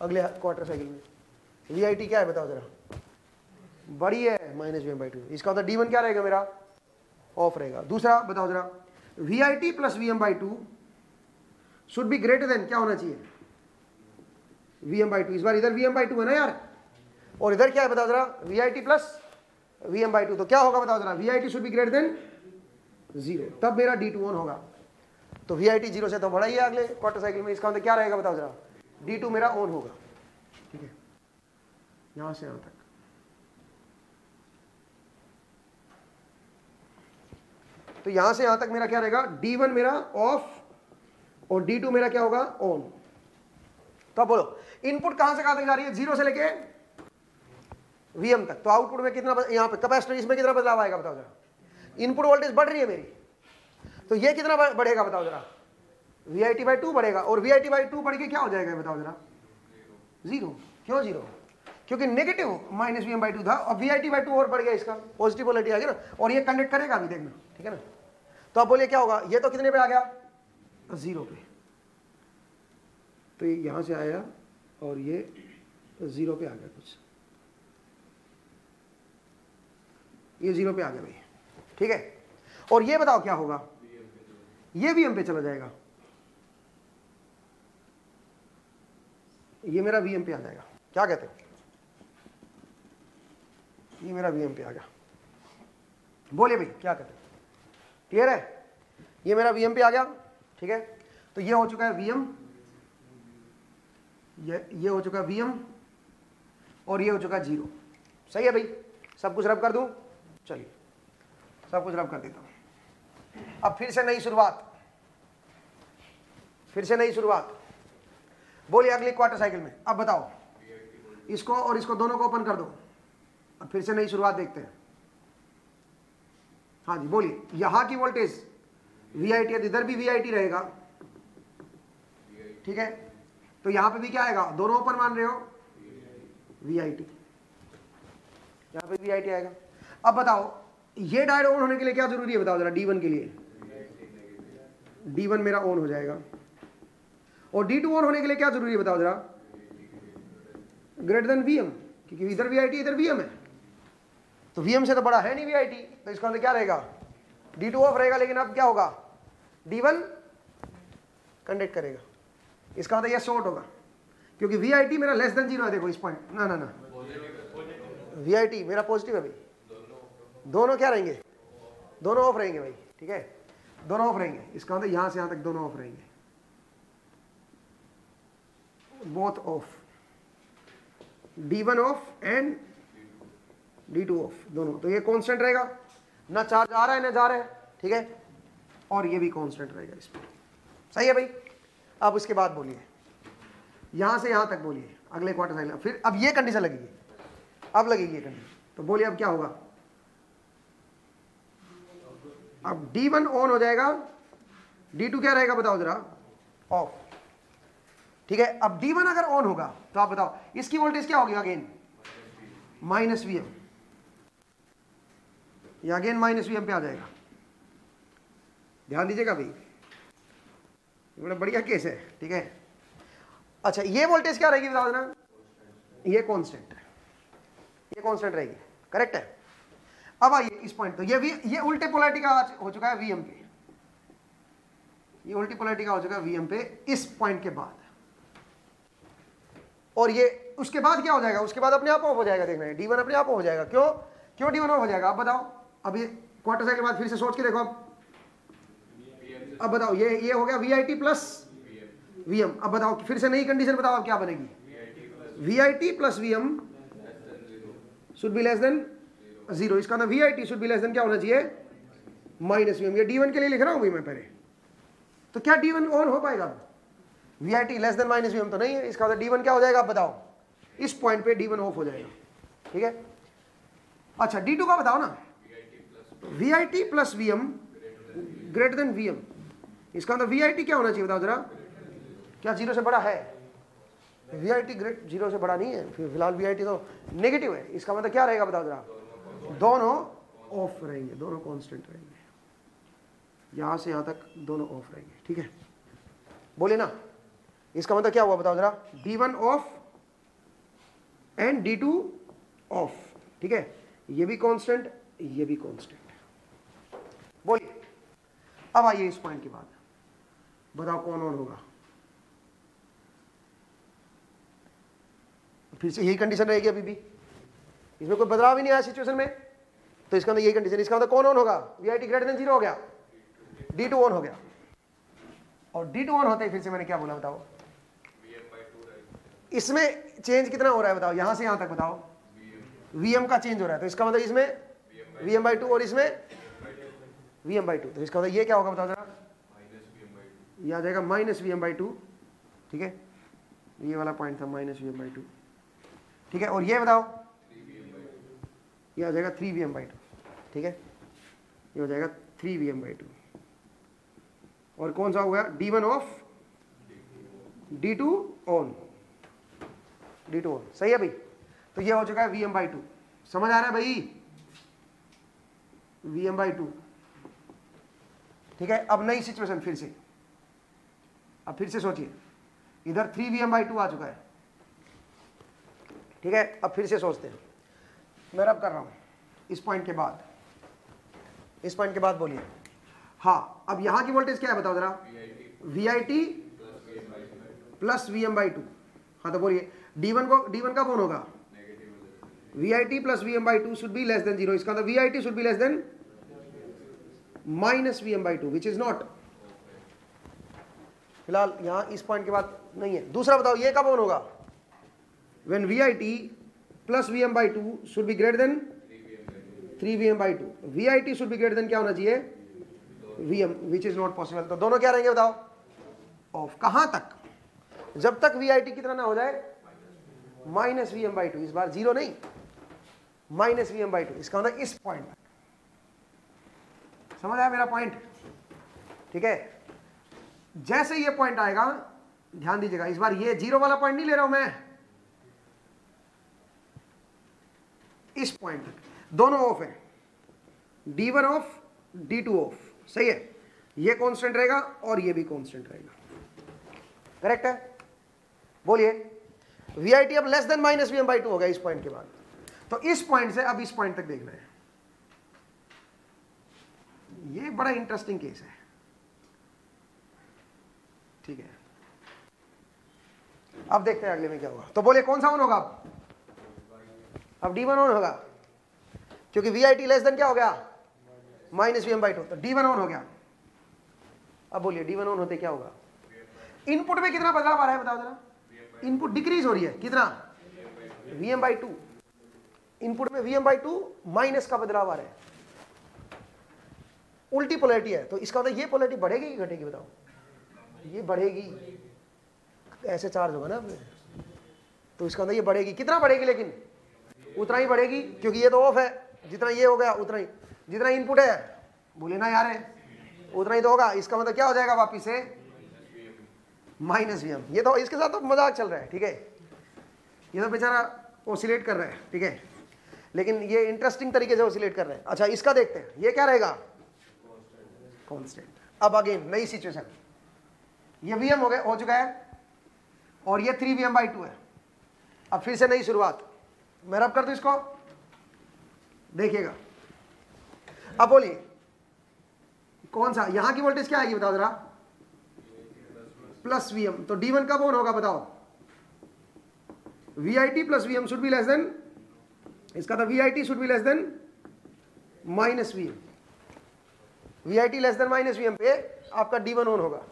अगले क्वार्टर साइकिल में। वी आई टी क्या है, बताओ जरा। बड़ी है minus V M by two इसका मतलब डी वन क्या रहेगा मेरा? ऑफ़ रहेगा। दूसरा, बताओ जरा। V I T plus V M by two should be greater than क्या होना चाहिए? वी एम बाई टू इस बार इधर वी एम बाई टू है ना यार? और इधर क्या है बताओ जरा V I T plus V M by two तो क्या होगा बताओ जरा? V I T should be greater than zero तब मेरा डी टू ऑन होगा। तो वी आई टी ज़ीरो से तो बढ़ा ही है अगले क्वार्टर साइकिल में, इसका मतलब क्या रहेगा बताओ जरा? डी टू मेरा ऑन होगा, ठीक है? यहाँ से यहाँ तक। तो यहाँ से यहाँ तक मेरा क्या रहेगा? डी वन मेरा ऑफ़ और डी टू मेरा क्या होगा? ऑन तो बोलो इनपुट कहाँ से कहाँ तक जा रही है? ज़ीरो से लेके वीएम तक। तो आउटपुट में कितना यहाँ पे कैपेसिटर इसमें कितना बदलाव आएगा बताओ जरा। इनपुट वोल्टेज बढ़ रही है मेरी। तो ये कितना बढ़ेगा बताओ जरा। V I T by two बढ़ेगा और V I T by two बढ़ के क्या हो जाएगा बताओ जरा? ज़ीरो क्यों ज़ीरो क्योंकि negative minus V M by two था और V I T by two और बढ़ गया इसका। पॉजिटिव पोलरिटी आ गया ना। और ये कंडक्ट करेगा अभी देखना। ठीक है ना? तो आप बोलिए क्या होगा? ये तो कितने पे आ गया? ज़ीरो पे। तो ये यहाँ से आया और ये ज़ीरो पे आ गया कुछ। ये ज़ीरो पे आ गया भाई। ठीक है? और ये बताओ क्या होगा? ये भी एम पे चला जाएगा। ये मेरा वी एम पे आ जाएगा। क्या कहते हो? ये मेरा वी एम पे आ गया। बोलिए भाई, क्या कहते हो? क्लियर है? ये मेरा वी एम पे आ गया। ठीक है? तो ये हो चुका है वी एम ये ये हो चुका वी एम और ये हो चुका ज़ीरो सही है भाई? सब कुछ रब कर दूँ? चलिए, सब कुछ रब कर देता हूँ। अब फिर से नई शुरुआत। फिर से नई शुरुआत। बोलिए अगली क्वार्टर साइकिल में। अब बताओ। इसको और इसको दोनों को ओपन कर दो। अब फिर से नई शुरुआत देखते हैं। हाँ जी, बोलिए। यहाँ की वोल्टेज वी आई टी इधर भी वी आई टी रहेगा। ठीक है? तो यहाँ पे भी क्या आएगा? दोनों ओपन मान रहे हो? वी आई टी यहाँ पे वी आई टी आएगा। अब बताओ, ये डायोड ऑन होने के लिए क्या ज़रूरी है? बताओ जरा डी वन के लिए। डी वन मेरा ऑन हो जाएगा। और डी टू ऑन होने के लिए क्या ज़रूरी है? बताओ जरा। ग्रेटर देन वी एम क्योंकि इधर वी आई टी इधर वी एम है। तो वी एम से तो बड़ा है नहीं वी आई टी तो इसका अंदर क्या रहेगा? डी टू ऑफ़ रहेगा, लेकिन अब क्या होगा? डी वन कंडक्ट करेगा। इसका मतलब यह शॉर्ट होगा। क्योंकि टी मेरा लेस देन ज़ीरो है, देखो इस पॉइंट ना ना ना। टी मेरा पॉजिटिव है भाई दोनों क्या रहेंगे? दोनों ऑफ़ रहेंगे भाई, ठीक है? दोनों ऑफ़ रहेंगे। इसका मतलब यहाँ से यहाँ तक दोनों ऑफ़ रहेंगे। Both off D one off and D two off दोनों। तो ये कांस्टेंट रहेगा। ना चार्ज आ रहा है, ना जा रहा है, ठीक है? और ये भी कांस्टेंट रहेगा इसमें सही है भाई? अब उसके बाद बोलिए। यहाँ से यहाँ तक बोलिए, अगले क्वार्टर साइकिल फिर अब ये कंडीशन लगेगी। अब लगेगी ये कंडीशन तो बोलिए अब क्या होगा? अब D1 ऑन हो जाएगा। D2 क्या रहेगा बताओ जरा। ऑफ़ ठीक है, अब D1 अगर ऑन होगा तो आप बताओ, इसकी वोल्टेज क्या होगी अगेन माइनस वी एम ये अगेन माइनस वी एम पे आ जाएगा। ध्यान दीजिएगा भाई। बड़ा बढ़िया केस है, ठीक है? अच्छा ये वोल्टेज क्या रहेगी बताओ ना ये कॉन्स्टेंट ये कॉन्स्टेंट रहेगी करेक्ट है? अब आइए इस पॉइंट तो ये वी ये उल्टे पोलैरिटी का हो चुका है वीएम पे ये उल्टी पोलैरिटी का हो चुका है वीएम पे, इस पॉइंट के बाद। और ये, उसके बाद क्या हो जाएगा? उसके बाद अपने आप ऑफ़ हो जाएगा, देखना डी वन अपने आप हो जाएगा। क्यों? क्यों डी वन ऑफ़ हो जाएगा? आप बताओ। अब ये क्वार्टर साइकिल के बाद फिर से सोच के देखो अब अब बताओ, ये ये हो गया V I T plus V M अब बताओ, फिर से नई कंडीशन बताओ, अब क्या बनेगी? V I T plus V M should be less than zero इसका ना V I T should be less than क्या होना चाहिए? माइनस वी एम ये डी वन के लिए लिख रहा हूँ भाई मैं पहले। तो क्या डी वन ऑन हो पाएगा? V I T less than minus V M तो नहीं है। इसका मतलब डी वन क्या हो जाएगा? आप बताओ। इस पॉइंट पे डी वन ऑफ़ हो जाएगा। ठीक है? अच्छा डी टू का बताओ ना। V I T plus V M greater than V M इसका मतलब वी क्या होना चाहिए, बताओ जरा। क्या ज़ीरो से बड़ा है? V I T great zero से बड़ा नहीं है। फ़िलहाल वी आई टी तो नेगेटिव है। इसका मतलब क्या रहेगा, बताओ जरा। दोनों ऑफ़ रहेंगे, दोनों कांस्टेंट रहेंगे। यहाँ से यहाँ तक दोनों ऑफ़ रहेंगे, ठीक है? बोले ना। इसका मतलब क्या हुआ, बताओ जरा। D one off and D two off ठीक है? ये भी कांस्टेंट ये भी कांस्टेंट बोलिए। अब आइए इस पॉइंट की बात। बताओ कौन ऑन होगा? फिर से यही कंडीशन रहेगी अभी भी। इसमें कोई बदलाव ही नहीं आया सिचुएशन में। तो इसका अंदर यही कंडीशन इसका मतलब कौन ऑन होगा? V I T greater than zero हो गया। डी टू ऑन हो गया। और डी टू ऑन होते ही फिर से मैंने क्या बोला बताओ? इसमें चेंज कितना हो रहा है बताओ? यहाँ से यहाँ तक बताओ। वी एम का चेंज हो रहा है। तो इसका मतलब इसमें वी एम बाई टू और इसमें वी एम बाई टू तो इसका मतलब ये क्या होगा बताओ जरा? ये आ जाएगा minus V M by two ठीक है? ये वाला पॉइंट था minus V M by two ठीक है? और ये बताओ। ये आ जाएगा three V M by two ठीक है? ये हो जाएगा three V M by two और कौन सा हो गया D one off D two on D two on सही है भाई? तो ये हो चुका है वी एम बाई टू समझ आ रहा है भाई? वी एम बाई टू ठीक है? अब नई सिचुएशन फिर से. अब फिर से सोचिए। इधर three V M by two आ चुका है। ठीक है? अब फिर से सोचते हैं। मैं अब कर रहा हूँ। इस पॉइंट के बाद। इस पॉइंट के बाद बोलिए। हाँ अब यहाँ की वोल्टेज क्या है बताओ जरा। V I T plus V M by two हाँ तो बोलिए। डी वन को डी वन का कौन होगा? V I T plus V M by two should be less than zero इसका V I T should be less than minus V M by two which is not फ़िलहाल यहाँ इस point के बाद नहीं है। दूसरा बताओ, ये कब ऑन होगा? When VIT plus VM by 2 should be greater than 3 VM by 2 VIT should be greater than क्या होना चाहिए? VM which is not possible. तो दोनों क्या रहेंगे बताओ? ऑफ़ कहाँ तक? जब तक वी आई टी कितना ना हो जाए minus V M by two इस बार ज़ीरो नहीं। Minus V M by two इसका होना इस पॉइंट समझ आया मेरा पॉइंट ठीक है? जैसे ये पॉइंट आएगा, ध्यान दीजिएगा, इस बार ये ज़ीरो वाला पॉइंट नहीं ले रहा हूँ मैं। इस पॉइंट तक दोनों ऑफ़ है। D one off D two off सही है? ये कांस्टेंट रहेगा और ये भी कांस्टेंट रहेगा। करेक्ट है? बोलिए। वी आई टी अब less than minus V M by two हो गया इस पॉइंट के बाद। तो इस पॉइंट से अब इस पॉइंट तक देखना है। ये बड़ा इंटरेस्टिंग केस है। ठीक है। अब देखते हैं अगले में क्या होगा तो बोले कौन सा ऑन होगा अब? अब डी वन ऑन होगा। क्योंकि V I T less than क्या हो गया? Minus V M by two तो डी वन ऑन हो गया। अब बोलिए डी वन ऑन होते क्या होगा? इनपुट में कितना बदलाव आ रहा है बताओ जरा। इनपुट डिक्रीज हो रही है। कितना? V M by two input में V M by two minus का बदलाव आ रहा है। उल्टी पोलैरिटी है। तो इसका मतलब ये पोलैरिटी बढ़ेगी कि घटेगी बताओ? ये बढ़ेगी। ऐसे चार्ज होगा ना तो इसका मतलब ये बढ़ेगी। कितना बढ़ेगी लेकिन? उतना ही बढ़ेगी, क्योंकि ये तो ऑफ़ है। जितना ये हो गया, उतना ही। जितना इनपुट है, बोले ना यार, उतना ही तो होगा। इसका मतलब क्या हो जाएगा वापिस से? माइनस वी ये तो इसके साथ तो मज़ाक चल रहा है, ठीक है? ये तो बेचारा ओसिलेट कर रहा है, ठीक है? लेकिन ये इंटरेस्टिंग तरीके से ओसिलेट कर रहे हैं। अच्छा इसका देखते हैं। ये क्या रहेगा? कॉन्स्टेंट अब अगेन नई सिचुएशन ये वी एम हो गया, हो चुका है और ये three V M by two है। अब फिर से नई शुरुआत। मैं रब कर दू इसको? देखिएगा। अब बोलिए, कौन सा? यहाँ की वोल्टेज क्या आएगी बताओ जरा। प्लस वी एम तो डी वन कब ऑन होगा बताओ? V I T plus V M should be less than इसका था V I T should be less than minus V M V I T less than minus V M पे आपका D one on होगा।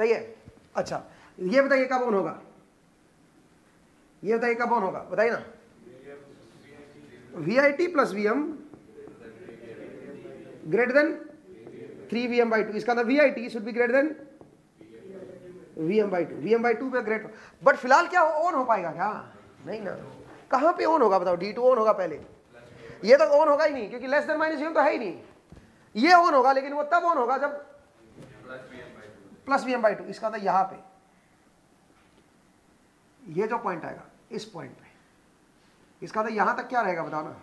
सही है? अच्छा ये बताइए कब ऑन होगा? ये बताइए कब ऑन होगा? बताइए ना। V I T plus V M greater than three V M by two इसका V I T should be greater than V M by two V M by two पे ग्रेट बट फ़िलहाल क्या on हो पाएगा क्या? नहीं ना। कहाँ पे ऑन होगा बताओ? डी टू ऑन होगा पहले। ये तो ऑन होगा ही नहीं, क्योंकि लेस देन माइनस वी तो है ही नहीं। ये ऑन होगा, लेकिन वो तब ऑन होगा जब plus V M by two, इसका था यहाँ पे। ये जो पॉइंट आएगा, इस पॉइंट पे। इसका तो यहाँ तक क्या रहेगा बताओ ना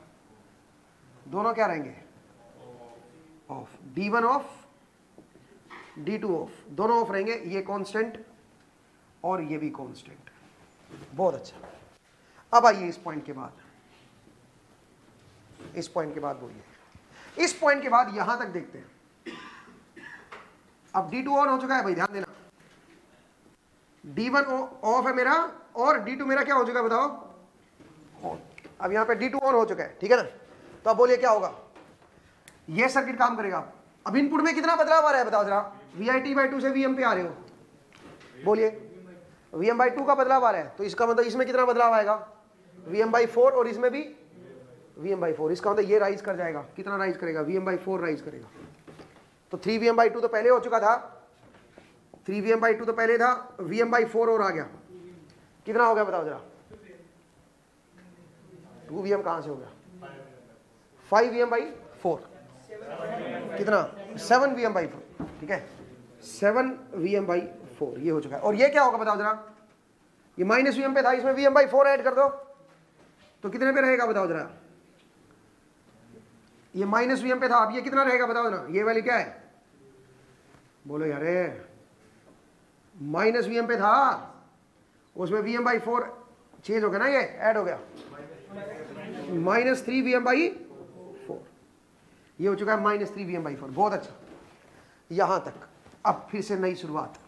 दोनों क्या रहेंगे? Off D one off D two off दोनों ऑफ़ रहेंगे, ये कांस्टेंट और ये भी कांस्टेंट बहुत अच्छा। अब आइए इस पॉइंट के बाद। इस पॉइंट के बाद बोलिए। इस पॉइंट के बाद यहाँ तक देखते हैं। अब डी टू ऑन हो चुका है भाई, ध्यान देना। डी वन ऑफ़ है मेरा, और डी टू मेरा क्या हो चुका है बताओ? ऑन अब यहाँ पे डी टू ऑन हो चुका है, ठीक है ना? तो अब बोलिए क्या होगा? ये सर्किट काम करेगा। अब इनपुट में कितना बदलाव आ रहा है बताओ जरा। V I T by two से वी एम पे आ रहे हो। बोलिए। वी एम बाई टू का बदलाव आ रहा है तो इसका मतलब इसमें कितना बदलाव आएगा? वी एम बाई फोर और इसमें भी वी एम बाई फोर इसका मतलब ये राइज कर जाएगा। कितना राइज करेगा? V M by four rise करेगा। तो three V M by two तो पहले हो चुका था। Three V M by two तो पहले था वी एम बाई फोर और आ गया। कितना हो गया बताओ जरा? टू वी एम कहाँ से हो गया? Five V M by four कितना? Seven V M by four ठीक है? Seven V M by four ये हो चुका है। और ये क्या होगा बताओ जरा? ये माइनस वी एम पे था, इसमें V M by four add कर दो। तो कितने पे रहेगा बताओ जरा? ये माइनस वी एम पे था, अब ये कितना रहेगा बताओ ना ये वाली क्या है? बोलो यार माइनस वी एम पे था, उसमें V M by four change हो गया ना ये ऐड हो गया। Minus three V M by four ये हो चुका है minus three V M by four बहुत अच्छा। यहाँ तक, अब फिर से नई शुरुआत।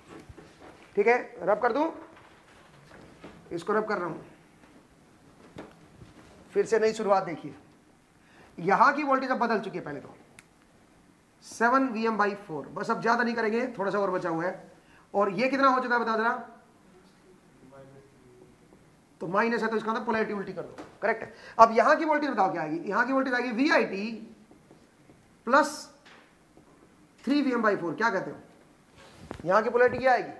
ठीक है, रब कर दूँ? इसको रब कर रहा हूँ। फिर से नई शुरुआत देखिए। यहाँ की वोल्टेज अब बदल चुकी है पहले तो। Seven V M by four बस अब ज़्यादा नहीं करेंगे, थोड़ा सा और बचा हुआ है। और ये कितना हो चुका है बता जरा तो माइनस है तो इसका मतलब पोलैरिटी उल्टी कर दो। करेक्ट है। अब यहाँ की वोल्टेज बताओ क्या आएगी? यहाँ की वोल्टेज आएगी V I T plus three V M by four क्या कहते हो? यहाँ की पोलैरिटी क्या आएगी?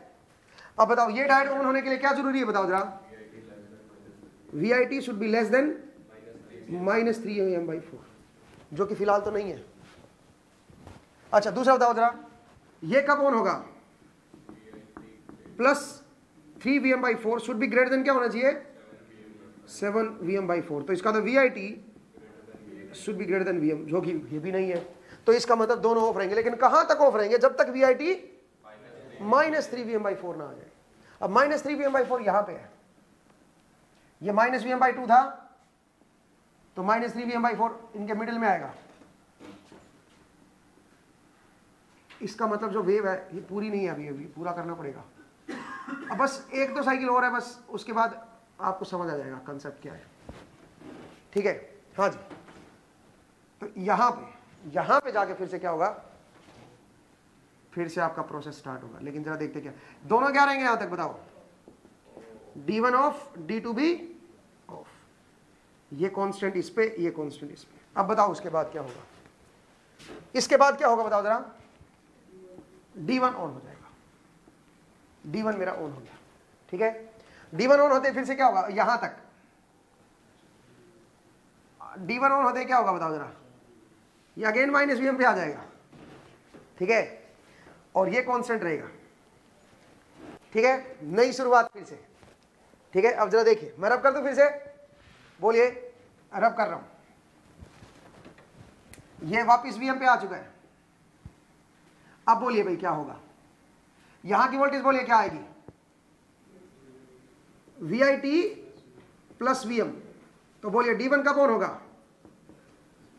अब बताओ, ये डायट ऑन होने के लिए क्या ज़रूरी है बताओ जरा? V I T should be less than minus three M by four जो कि फ़िलहाल तो नहीं है। अच्छा दूसरा बताओ जरा। ये कब ऑन होगा? Plus three V M by four should be greater than क्या होना चाहिए? Seven V M by four तो इसका तो V I T should be greater than V M जो कि ये भी नहीं है। तो इसका मतलब दोनों ऑफ़ रहेंगे, लेकिन कहाँ तक ऑफ़ रहेंगे? जब तक V I T minus three V M by four ना आ जाए। अब minus three V M by four यहाँ पर है। ये minus V M by two था। तो minus three V M by four इनके मिडिल में आएगा। इसका मतलब जो वेव है, ये पूरी नहीं है अभी अभी पूरा करना पड़ेगा। अब बस एक दो साइकिल और है, बस उसके बाद आपको समझ आ जाएगा कंसेप्ट क्या है। ठीक है? हाँ जी। तो यहाँ पे यहाँ पे जाके फिर से क्या होगा? फिर से आपका प्रोसेस स्टार्ट होगा। लेकिन जरा देखते क्या दोनों क्या रहेंगे यहाँ तक बताओ? D one off D two be ये कांस्टेंट इस पे, ये कांस्टेंट इस पे। अब बताओ उसके बाद क्या होगा? इसके बाद क्या होगा बताओ जरा? डी वन ऑन हो जाएगा। डी वन मेरा ऑन हो गया। ठीक है? डी वन ऑन होते फिर से क्या होगा? यहाँ तक। डी वन ऑन होते क्या होगा बताओ जरा? ये अगेन माइनस वीएम पे आ जाएगा। ठीक है? और ये कांस्टेंट रहेगा। ठीक है? नई शुरुआत फिर से। ठीक है? अब जरा देखिए। मैं रब कर दू फिर से? बोलिए, रब कर रहा हूँ। ये वापिस वीएम पे आ चुका है। अब बोलिए भाई, क्या होगा? यहाँ की वोल्टेज बोलिए, क्या आएगी? V I T plus V M तो बोलिए डी वन कब ऑन होगा?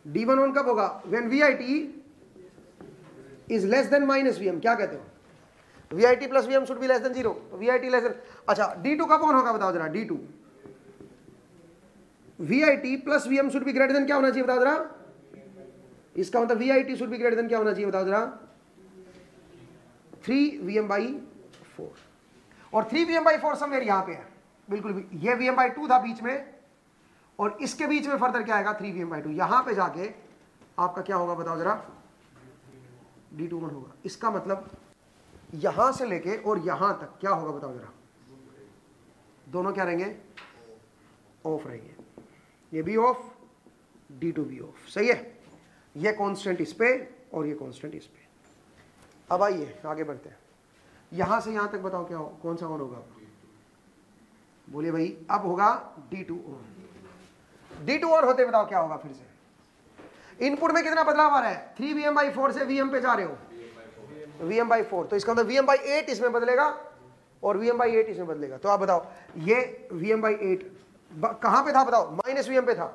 डी वन ऑन कब होगा? When V I T is less than minus V M क्या कहते हो? V I T plus V M should be less than zero V I T less than अच्छा D two कब on होगा, बताओ जरा D two V I T plus V M should be greater than क्या होना चाहिए बताओ जरा इसका मतलब V I T should be greater than क्या होना चाहिए बताओ जरा three V M by four और three V M by four somewhere यहाँ पे है। बिल्कुल भी। ये वी एम बाई टू था बीच में, और इसके बीच में फर्दर क्या आएगा? Three V M by two यहाँ पर जाके आपका क्या होगा बताओ जरा डी टू वन होगा। इसका मतलब यहाँ से लेके और यहाँ तक क्या होगा बताओ जरा दोनों क्या रहेंगे? ऑफ़ रहेंगे। ये भी ऑफ़ डी टू भी ऑफ़ सही है? ये कांस्टेंट इस पे और ये कांस्टेंट इस पे. अब आइए, आगे बढ़ते हैं. यहाँ से यहाँ तक बताओ क्या हो, कौन सा ऑन होगा बोलिए भाई, अब होगा D two on D two on होते बताओ क्या होगा फिर से? इनपुट में कितना बदलाव आ रहा है? Three V M by four से वी एम पे जा रहे हो. वी एम बाई फोर तो इसका मतलब वी एम बाई एट इसमें बदलेगा और वी एम बाई एट इसमें बदलेगा. तो आप बताओ, ये वी एम बाई एट कहाँ पे था बताओ? माइनस वीएम पे था।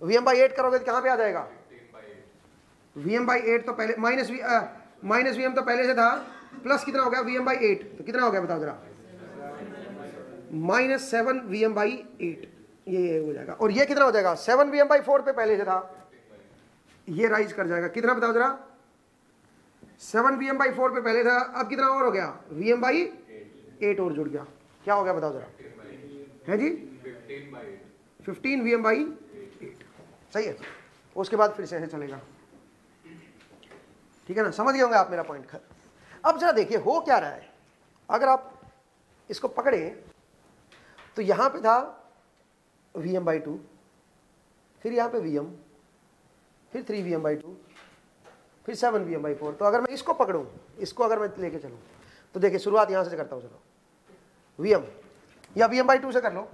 वीएम बाई एट करोगे तो कहाँ पे आ जाएगा? वी एम बाई एट तो पहले minus V minus V M तो पहले से था प्लस कितना हो गया? वी एम बाई एट तो कितना हो गया बताओ जरा? Minus seven V M by eight ये हो जाएगा। और ये कितना हो जाएगा? Seven V M by four पे पहले से था। ये राइज कर जाएगा। कितना बताओ जरा? Seven V M by four पे पहले था, अब कितना और हो गया? वी एम बाई एट और जुड़ गया। क्या हो गया बताओ जरा? है जी? Fifteen V M by eight सही है। उसके बाद फिर से ऐसे चलेगा। ठीक है ना? समझ गए होंगे आप मेरा पॉइंट अब जरा देखिए हो क्या रहा है? अगर आप इसको पकड़े तो यहाँ पे था वी एम बाई टू फिर यहाँ पे वी एम फिर three V M by two फिर seven V M by four तो अगर मैं इसको पकड़ूं इसको अगर मैं लेके चलूँ तो देखिए शुरुआत यहाँ से करता हूँ चलो। वी एम या वी एम बाई टू से कर लो।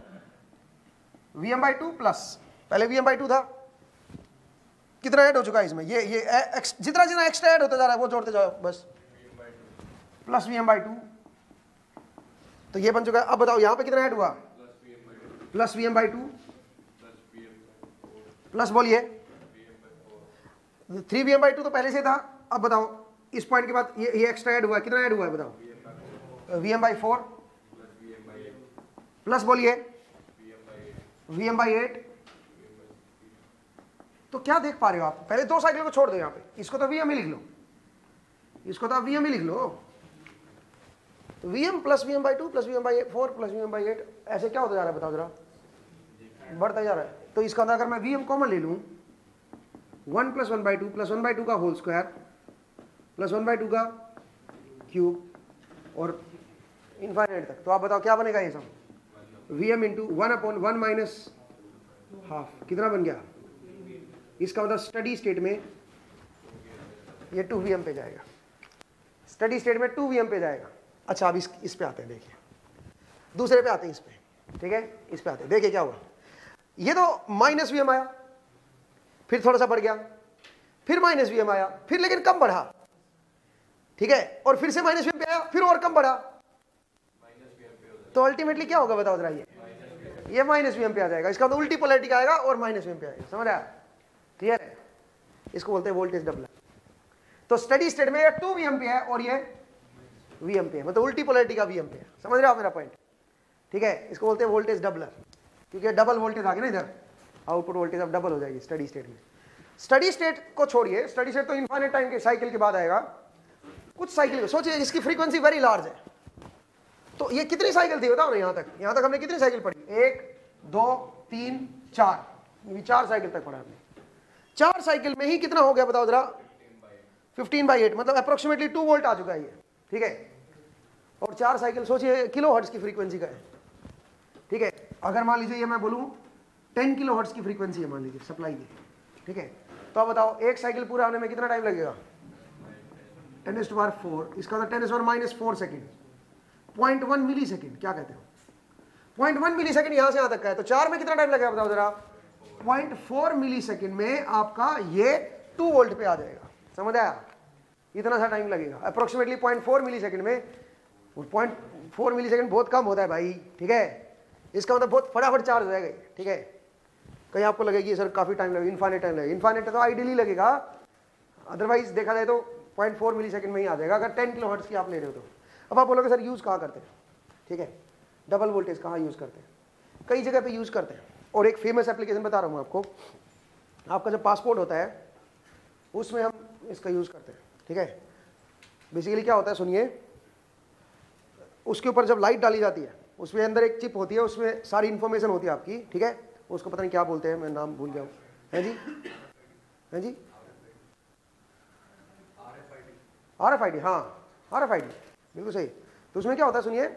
V M by two plus पहले वी एम बाई टू था। कितना ऐड हो चुका है इसमें? ये ये एक्स, जितना जितना एक्स्ट्रा ऐड होता जा रहा है वो जोड़ते जाओ बस। Plus V M by two तो ये बन चुका है। अब बताओ यहाँ पे कितना ऐड हुआ? Plus V M by two plus बोलिए। Three V M by two तो पहले से था। अब बताओ इस पॉइंट के बाद ये ये एक्स्ट्रा ऐड हुआ कितना ऐड हुआ है बताओ? V M by four plus बोलिए। वी एम बाई एट तो क्या देख पा रहे हो आप? पहले दो साइकिल को छोड़ दो यहाँ पे। इसको तो वी एम ही लिख लो। इसको तो आप वी एम ही लिख लो। तो V M plus V M by two plus V M by four plus V M by eight ऐसे क्या होता जा रहा है बताओ जरा। बढ़ता जा रहा है। तो इसका अगर मैं वी एम कॉमन ले लूँ one plus one by two plus one by two का whole square plus one by two का क्यूब और इनफाइनाइट तक। तो आप बताओ क्या बनेगा ये सब? V M into one upon one minus half कितना बन गया? इसका मतलब स्टडी स्टेट में ये टू वी एम पे जाएगा। स्टडी स्टेट में टू वी पे जाएगा। अच्छा अब इस इस पे आते हैं, देखिए। दूसरे पे आते हैं इस पे। ठीक है? इस पे आते हैं। देखिए क्या हुआ। ये तो माइनस वी एम आया। फिर थोड़ा सा बढ़ गया। फिर माइनस वी एम आया। फिर लेकिन कम बढ़ा। ठीक है? और फिर से माइनस वी एम पे आया। फिर और कम बढ़ा। तो अल्टीमेटली क्या होगा बताओ जरा ये। ये माइनस वी एम पे आ जाएगा। इसका तो उल्टी पोलैरिटी आएगा और माइनस वी एम पे आएगा। समझ आया? क्लियर है? इसको बोलते हैं वोल्टेज डबलर तो स्टडी स्टेट में टू वी एम पे है और ये वी एम पे है। मतलब उल्टी पोलैरिटी का वी एम पे है। समझ रहे हो मेरा पॉइंट ठीक है? इसको बोलते हैं वोल्टेज डबलर क्योंकि डबल वोल्टेज आ गया ना इधर। आउटपुट वोल्टेज अब डबल हो जाएगी स्टडी स्टेट में। स्टडी स्टेट को छोड़िए। स्टडी स्टेट तो इन्फाइनेट टाइम के साइकिल के बाद आएगा। कुछ साइकिल सोचिए, इसकी फ्रीक्वेंसी वेरी लार्ज है। तो ये कितनी साइकिल थी बताओ ना यहाँ तक। यहाँ तक हमने कितनी साइकिल पढ़ी? एक, दो, तीन, चार। चार साइकिल तक पढ़ा हमने। चार साइकिल में ही कितना हो गया बताओ जरा? फिफ्टीन बाई एट मतलब अप्रोक्सीमेटली टू वोल्ट आ चुका है ये। ठीक है? और चार साइकिल, सोचिए किलो हर्ट्स की फ्रीक्वेंसी का है। ठीक है? अगर मान लीजिए ये मैं बोलूँ टेन किलो हर्ट्स की फ्रीक्वेंसी है मान लीजिए सप्लाई की। ठीक है? तो अब बताओ, एक साइकिल पूरा आने में कितना टाइम लगेगा? टेन एस टू फोर इसका ten S minus four second point one milli second क्या कहते हो? पॉइंट वन मिली सेकेंड यहाँ से यहाँ तक का है तो चार में कितना टाइम लगेगा बताओ जरा? पॉइंट फोर मिली सेकेंड में आपका ये टू वोल्ट पे आ जाएगा, समझ आया? इतना सा टाइम लगेगा approximately point four milli second में पॉइंट फोर मिली सेकेंड बहुत कम होता है भाई, ठीक है? इसका मतलब बहुत फटाफट चार्ज हो जाएगा, ठीक है? कहीं आपको लगेगी, सर, काफ़ी टाइम लगेगा इन्फानेट टाइम लगेगा। इन्फानेट तो आइडियली लगेगा अदरवाइज़ देखा जाए तो पॉइंट फोर मिली सेकेंड में ही आ जाएगा, अगर टेन किलो हर्ट्स की आप ले रहे हो तो। अब आप बोलोगे, सर यूज़ कहाँ करते हैं? ठीक है? डबल वोल्टेज कहाँ यूज़ करते हैं? कई जगह पे यूज़ करते हैं। और एक फ़ेमस एप्लीकेशन बता रहा हूँ आपको। आपका जब पासपोर्ट होता है, उसमें हम इसका यूज़ करते हैं। ठीक है? बेसिकली क्या होता है, सुनिए। उसके ऊपर जब लाइट डाली जाती है, उसमें अंदर एक चिप होती है, उसमें सारी इन्फॉर्मेशन होती है आपकी। ठीक है? उसको पता नहीं क्या बोलते हैं, मैं नाम भूल गया हूँ। हैं जी? हैं जी? आर एफ़ आई डी हाँ। आर एफ़ आई डी बिल्कुल सही। तो उसमें क्या होता है सुनिए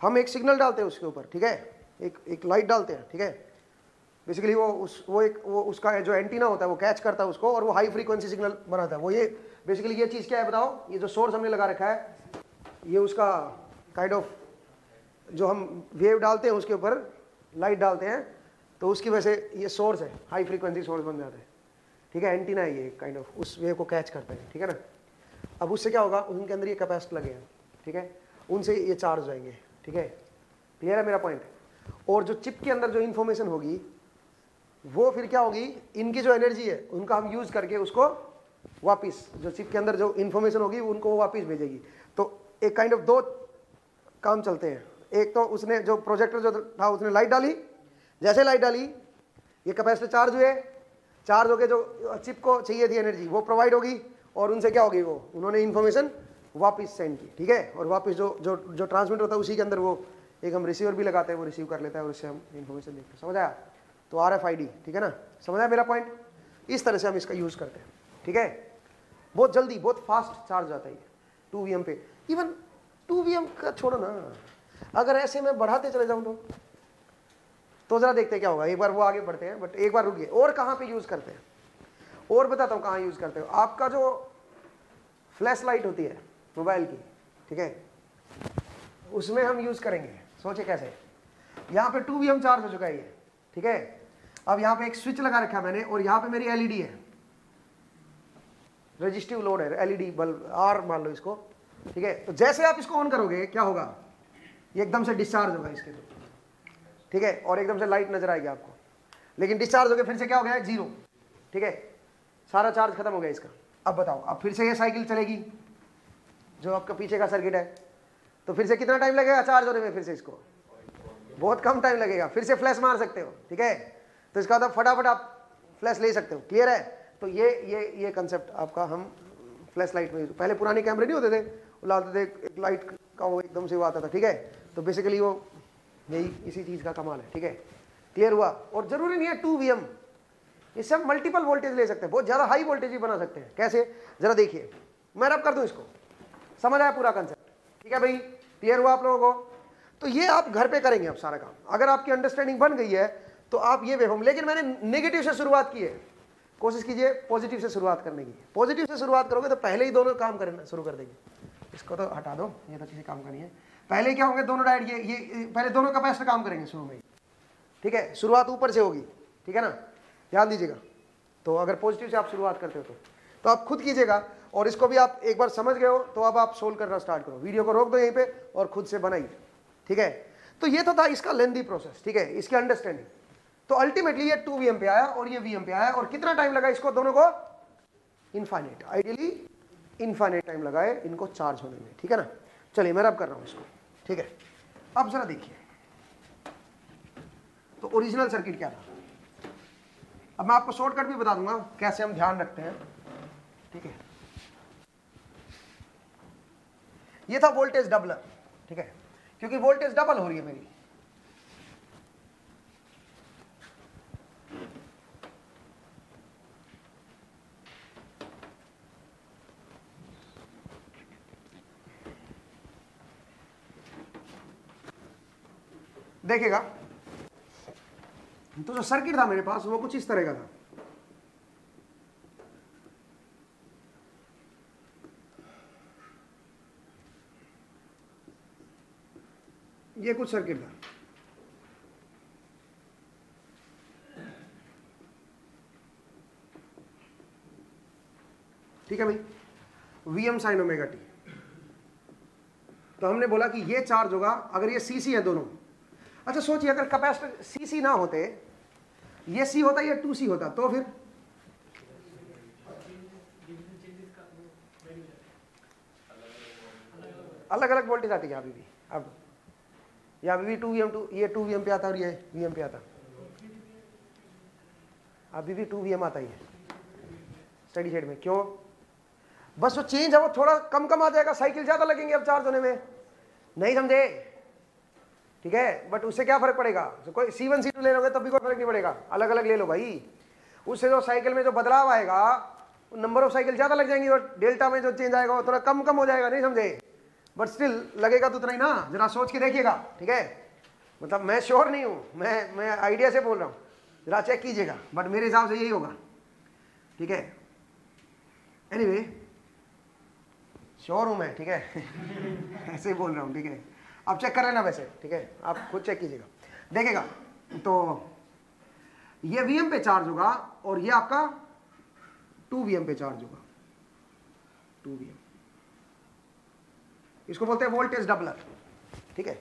हम एक सिग्नल डालते हैं उसके ऊपर ठीक है? एक एक लाइट डालते हैं ठीक है? बेसिकली वो उस वो एक वो उसका जो एंटीना होता है वो कैच करता है उसको और वो हाई फ्रीक्वेंसी सिग्नल बनाता है। वो ये बेसिकली ये चीज़ क्या है बताओ? ये जो सोर्स हमने लगा रखा है ये उसका काइंड kind ऑफ़ of, जो हम वेव डालते हैं उसके ऊपर लाइट डालते हैं तो उसकी वजह से ये सोर्स है हाई फ्रीक्वेंसी सोर्स बन जाता है। ठीक है? एंटीना है ये काइंड kind ऑफ़ of, उस वेव को कैच करते हैं ठीक है ना? अब उससे क्या होगा? उनके अंदर ये कैपेसिटी लगेगा ठीक है? उनसे ये चार्ज हो जाएँगे, ठीक है? क्लियर है मेरा पॉइंट और जो चिप के अंदर जो इन्फॉर्मेशन होगी, वो फिर क्या होगी? इनकी जो एनर्जी है, उनका हम यूज़ करके उसको वापिस, जो चिप के अंदर जो इन्फॉर्मेशन होगी, उनको वो वापिस भेजेगी। तो एक काइंड ऑफ़ दो काम चलते हैं। एक तो उसने जो प्रोजेक्टर जो था, उसने लाइट डाली। जैसे लाइट डाली, ये कैपेसिटर चार्ज हुए। चार्ज होके जो चिप को चाहिए थी एनर्जी वो प्रोवाइड होगी। और उनसे क्या होगी वो? उन्होंने इन्फॉर्मेशन वापस सेंड की, ठीक है? और वापस जो जो जो ट्रांसमिट होता है उसी के अंदर वो एक हम रिसीवर भी लगाते हैं, वो रिसीव कर लेता है और उससे हम इन्फॉर्मेशन देखते हैं। समझ आया? तो आर एफ़ आई डी ठीक है ना? समझ आया मेरा पॉइंट इस तरह से हम इसका यूज़ करते हैं, ठीक है? बहुत जल्दी, बहुत फास्ट चार्ज आता है ये टू वी एम पे। इवन टू वी एम का छोड़ो ना। अगर ऐसे में बढ़ाते चले जाऊँ तो? तो जरा देखते हैं क्या होगा। एक बार वो आगे बढ़ते हैं बट एक बार रुकिए। और कहाँ पे यूज़ करते हैं? और बताता हूँ कहाँ यूज़ करते हो। आपका जो फ्लैश लाइट होती है मोबाइल की, ठीक है? उसमें हम यूज़ करेंगे, सोचे कैसे? यहाँ पे टू वी हम चार्ज हो चुका है ये, ठीक है? अब यहाँ पे एक स्विच लगा रखा है मैंने, और यहाँ पे मेरी एलईडी है। रजिस्टिव लोड है एलईडी बल्ब आर मान लो इसको, ठीक है? तो जैसे आप इसको ऑन करोगे, क्या होगा? ये एकदम से डिस्चार्ज होगा इसके तो ठीक है? और एकदम से लाइट नज़र आएगी आपको। लेकिन डिस्चार्ज हो गया फिर से क्या हो गया? ज़ीरो ठीक है? सारा चार्ज खत्म हो गया इसका। अब बताओ, अब फिर से ये साइकिल चलेगी, जो आपका पीछे का सर्किट है। तो फिर से कितना टाइम लगेगा चार्ज होने में फिर से इसको? बहुत कम टाइम लगेगा, फिर से फ्लैश मार सकते हो, ठीक है? तो इसका मतलब फटाफट आप फ्लैश ले सकते हो क्लियर है? तो ये ये ये कंसेप्ट आपका हम फ्लैश लाइट में पहले पुराने कैमरे नहीं होते थे लाते थे, एक लाइट का वो एकदम से वो आता था, ठीक है? तो बेसिकली वो यही, इसी चीज़ का कमाल है, ठीक है? क्लियर हुआ? और ज़रूरी नहीं है टू वी इससे हम मल्टीपल वोल्टेज ले सकते हैं। बहुत ज़्यादा हाई वोल्टेज भी बना सकते हैं। कैसे? ज़रा देखिए। मैं रब कर दूँ इसको। समझ आया पूरा कंसेप्ट ठीक है भाई? क्लियर हुआ आप लोगों को? तो ये आप घर पे करेंगे आप सारा काम। अगर आपकी अंडरस्टैंडिंग बन गई है तो आप ये वेवफॉर्म लेकिन मैंने नेगेटिव से शुरुआत की है। कोशिश कीजिए पॉजिटिव से शुरुआत करने की। पॉजिटिव से शुरुआत करोगे तो पहले ही दोनों काम करना शुरू कर देंगे। इसको तो हटा दो। ये तो किसी काम का नहीं है। पहले क्या होंगे? दोनों डायट ये ये, पहले दोनों कैपेसिटर काम करेंगे शुरू में ठीक है? शुरुआत ऊपर से होगी। ठीक है ना? ध्यान दीजिएगा तो अगर पॉजिटिव से आप शुरुआत करते हो तो। तो आप खुद कीजिएगा और इसको भी आप एक बार समझ गए हो तो अब आप सोल्व करना स्टार्ट करो। वीडियो को रोक दो यहीं पे और खुद से बनाइए। ठीक है? तो ये तो था इसका लेंदी प्रोसेस ठीक है? इसकी अंडरस्टैंडिंग तो अल्टीमेटली ये टू वी पे आया और ये वी पे आया और कितना टाइम लगा इसको दोनों को? इन्फाइनेट आइडियली इन्फाइनेट टाइम लगाए इनको चार्ज होने में। ठीक है ना? चलिए, मैं रब कर रहा हूँ इसको। ठीक है? अब जरा देखिए। तो ओरिजिनल सर्किट क्या था? अब मैं आपको शॉर्टकट भी बता दूँगा, कैसे हम ध्यान रखते हैं। ठीक है? ये था वोल्टेज डबलर ठीक है? क्योंकि वोल्टेज डबल हो रही है मेरी। देखेगा तो जो सर्किट था मेरे पास, वो कुछ इस तरह का था। ये कुछ सर्किट था। ठीक है भाई? V M sine omega T तो हमने बोला कि ये चार्ज होगा, अगर ये सी सी है दोनों। अच्छा सोचिए, अगर कैपेसिटर सी सी ना होते ये सी होता या टू सी होता तो फिर अलग अलग वोल्टेज आती है अभी भी, अब या अभी भी टू वी एम टू ये टू वी एम पे आता और ये वी एम पे आता अभी भी टू वी एम आता ही है स्टडी शेड में, क्यों? बस वो चेंज है वो थोड़ा कम कम आ जाएगा साइकिल ज़्यादा लगेंगे अब चार्ज होने में। नहीं समझे? ठीक है? बट उससे क्या फ़र्क पड़ेगा? कोई सी वन सी टू ले लोगे, तब भी कोई फ़र्क नहीं पड़ेगा। अलग अलग ले लो भाई। उससे जो साइकिल में जो बदलाव आएगा नंबर ऑफ़ साइकिल ज़्यादा लग जाएँगी, और डेल्टा में जो चेंज आएगा, वो थोड़ा कम कम हो जाएगा, नहीं समझे? बट स्टिल लगेगा तो उतना ही ना, जरा सोच के देखिएगा, ठीक है? मतलब मैं श्योर नहीं हूँ, मैं मैं आइडिया से बोल रहा हूँ। जरा चेक कीजिएगा बट मेरे हिसाब से यही होगा, ठीक है? एनी वे श्योर हूँ मैं, ठीक है? ऐसे ही बोल रहा हूँ, ठीक है? आप चेक कर लेना वैसे, ठीक है? आप खुद चेक कीजिएगा। देखेगा तो ये वी पे चार्ज होगा और ये आपका टू वी पे चार्ज होगा। टू वी इसको बोलते हैं वोल्टेज डबलर ठीक है?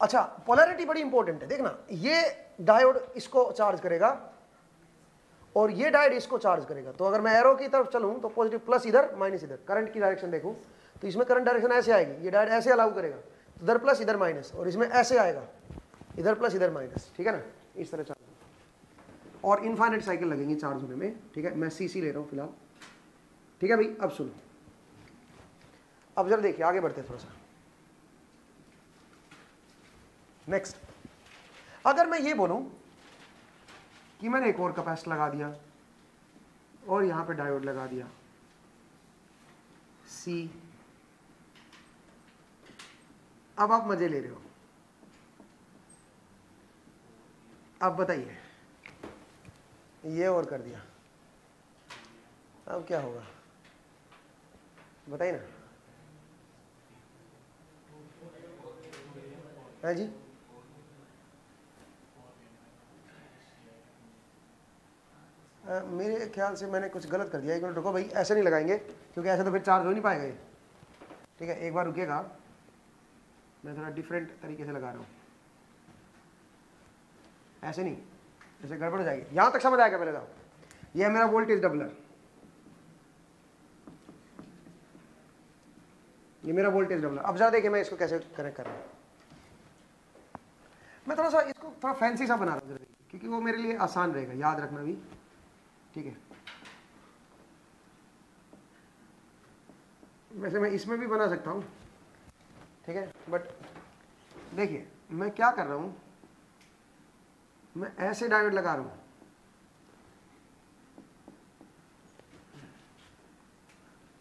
अच्छा पोलैरिटी बड़ी इंपॉर्टेंट है, देखना, ये डायोड इसको चार्ज करेगा और ये डायोड इसको चार्ज करेगा। तो अगर मैं एरो की तरफ़ चलूँ तो पॉजिटिव प्लस इधर माइनस इधर करंट की डायरेक्शन देखूँ तो इसमें करंट डायरेक्शन ऐसे आएगी, ये डायोड ऐसे अलाउ करेगा। इधर प्लस इधर माइनस और इसमें ऐसे आएगा। इधर प्लस इधर माइनस ठीक है ना? इस तरह चार्ज और इनफाइनेट साइकिल लगेंगी चार्ज होने में, ठीक है? मैं सी सी ले रहा हूँ फ़िलहाल। ठीक है भाई? अब सुनो। अब जरा देखिए, आगे बढ़ते थोड़ा सा। नेक्स्ट अगर मैं ये बोलूँ कि मैंने एक और कैपेसिटर लगा दिया, और यहाँ पे डायोड लगा दिया सी अब आप मज़े ले रहे हो। अब बताइए। ये और कर दिया। अब क्या होगा? बताइए ना। है जी। आ, मेरे ख्याल से मैंने कुछ गलत कर दिया। एक मिनट रुको भाई ऐसे नहीं लगाएँगे क्योंकि ऐसे तो फिर चार्ज हो नहीं पाएगा ये। ठीक है एक बार रुकिएगा मैं थोड़ा डिफरेंट तरीके से लगा रहा हूँ। ऐसे नहीं, ऐसे गड़बड़ जाएगी। यहाँ तक समझ आएगा पहले तो ये है मेरा वोल्टेज डबलर ये मेरा वोल्टेज डबलर अब ज़रा देखिए मैं इसको कैसे कनेक्ट कर रहा हूँ। मैं थोड़ा सा इसको थोड़ा फैंसी सा बना रहा हूँ क्योंकि वो मेरे लिए आसान रहेगा। याद रखना भी ठीक है। वैसे मैं इसमें भी बना सकता हूँ। ठीक है? बट देखिए, मैं क्या कर रहा हूँ? मैं ऐसे डायोड लगा रहा हूँ।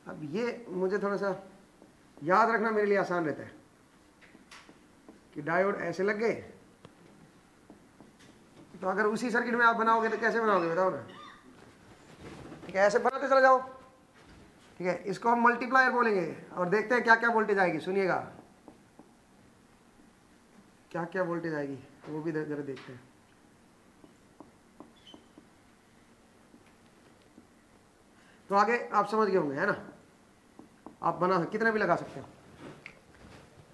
अब ये मुझे थोड़ा सा याद रखना मेरे लिए आसान रहता है कि डायोड ऐसे लग गए तो अगर उसी सर्किट में आप बनाओगे तो कैसे बनाओगे, बताओ ना? ठीक है, ऐसे बनाते चले जाओ। ठीक है, इसको हम मल्टीप्लायर बोलेंगे और देखते हैं क्या क्या वोल्टेज आएगी, सुनिएगा। क्या क्या वोल्टेज आएगी? वो भी जरा देखते हैं। तो आगे आप समझ गए होंगे, है ना? आप बना, कितने भी लगा सकते हो।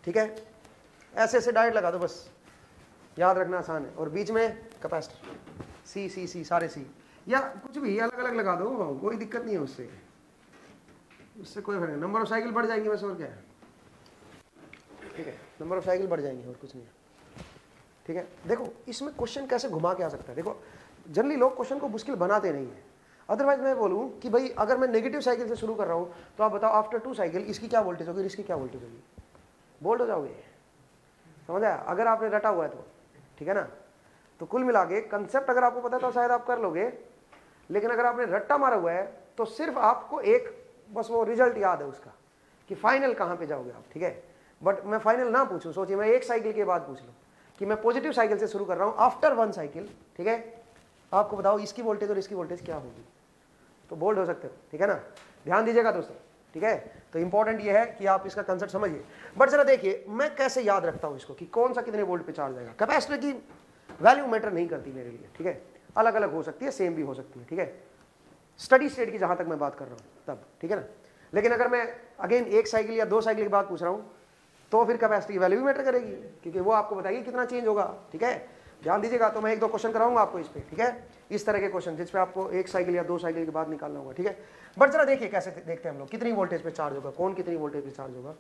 ठीक है? ऐसे ऐसे डायरेक्ट लगा दो बस। याद रखना आसान है। और बीच में कैपेसिटर सी सी सी सारे सी या कुछ भी अलग अलग लगा दो कोई दिक्कत नहीं है उससे। उससे कोई फ़र्क नहीं। नंबर ऑफ़ साइकिल बढ़ जाएँगे बस, और क्या है? ठीक है? नंबर ऑफ़ साइकिल बढ़ जाएँगे, और कुछ नहीं ठीक है? देखो, इसमें क्वेश्चन कैसे घुमा के आ सकता है? देखो जनरली लोग क्वेश्चन को मुश्किल बनाते नहीं है। अदरवाइज़ मैं बोलूँ कि भाई, अगर मैं नेगेटिव साइकिल से शुरू कर रहा हूँ तो आप बताओ आफ्टर टू साइकिल इसकी क्या वोल्टेज होगी इसकी क्या वोल्टेज होगी? बोल्ड हो जाओगे? समझ आया? अगर आपने रटा हुआ है तो ठीक है ना? तो कुल मिला के कंसेप्ट अगर आपको पता है तो शायद आप कर लोगे। लेकिन अगर आपने रट्टा मारा हुआ है तो सिर्फ़ आपको एक, बस वो रिज़ल्ट याद है उसका, कि फाइनल कहाँ पे जाओगे आप, ठीक है? बट मैं फाइनल ना पूछूँ, सोचिए, मैं एक साइकिल के बाद पूछ लूँ। कि मैं पॉजिटिव साइकिल से शुरू कर रहा हूँ आफ्टर वन साइकिल ठीक है? आपको बताओ, इसकी वोल्टेज और इसकी वोल्टेज क्या होगी? तो बोल्ड हो सकते हो, ठीक है ना? ध्यान दीजिएगा दोस्तों, ठीक है? तो इंपॉर्टेंट ये है कि आप इसका कंसेप्ट समझिए। बट जरा देखिए, मैं कैसे याद रखता हूँ इसको कि कौन सा कितने वोल्ट पे चार्ज आएगा कैपेसिटर की वैल्यू मैटर नहीं करती मेरे लिए, ठीक है? अलग अलग हो सकती है सेम भी हो सकती है, ठीक है? स्टडी स्टेट की जहाँ तक मैं बात कर रहा हूँ, तब, ठीक है ना? लेकिन अगर मैं अगेन एक साइकिल या दो साइकिल की बात पूछ रहा हूँ तो फिर कैपेसिटी की वैल्यू भी मैटर करेगी, क्योंकि वो आपको बताएगी कितना चेंज होगा, ठीक है? ध्यान दीजिएगा तो मैं एक दो क्वेश्चन कराऊँगा आपको इस पर ठीक है? इस तरह के क्वेश्चन जिस पे आपको एक साइकिल या दो साइकिल के बाद निकालना होगा, ठीक है? बट जरा देखिए कैसे देखते हैं हम लोग, कितनी वोल्टेज पे चार्ज होगा, कौन कितनी वोल्टेज पे चार्ज होगा,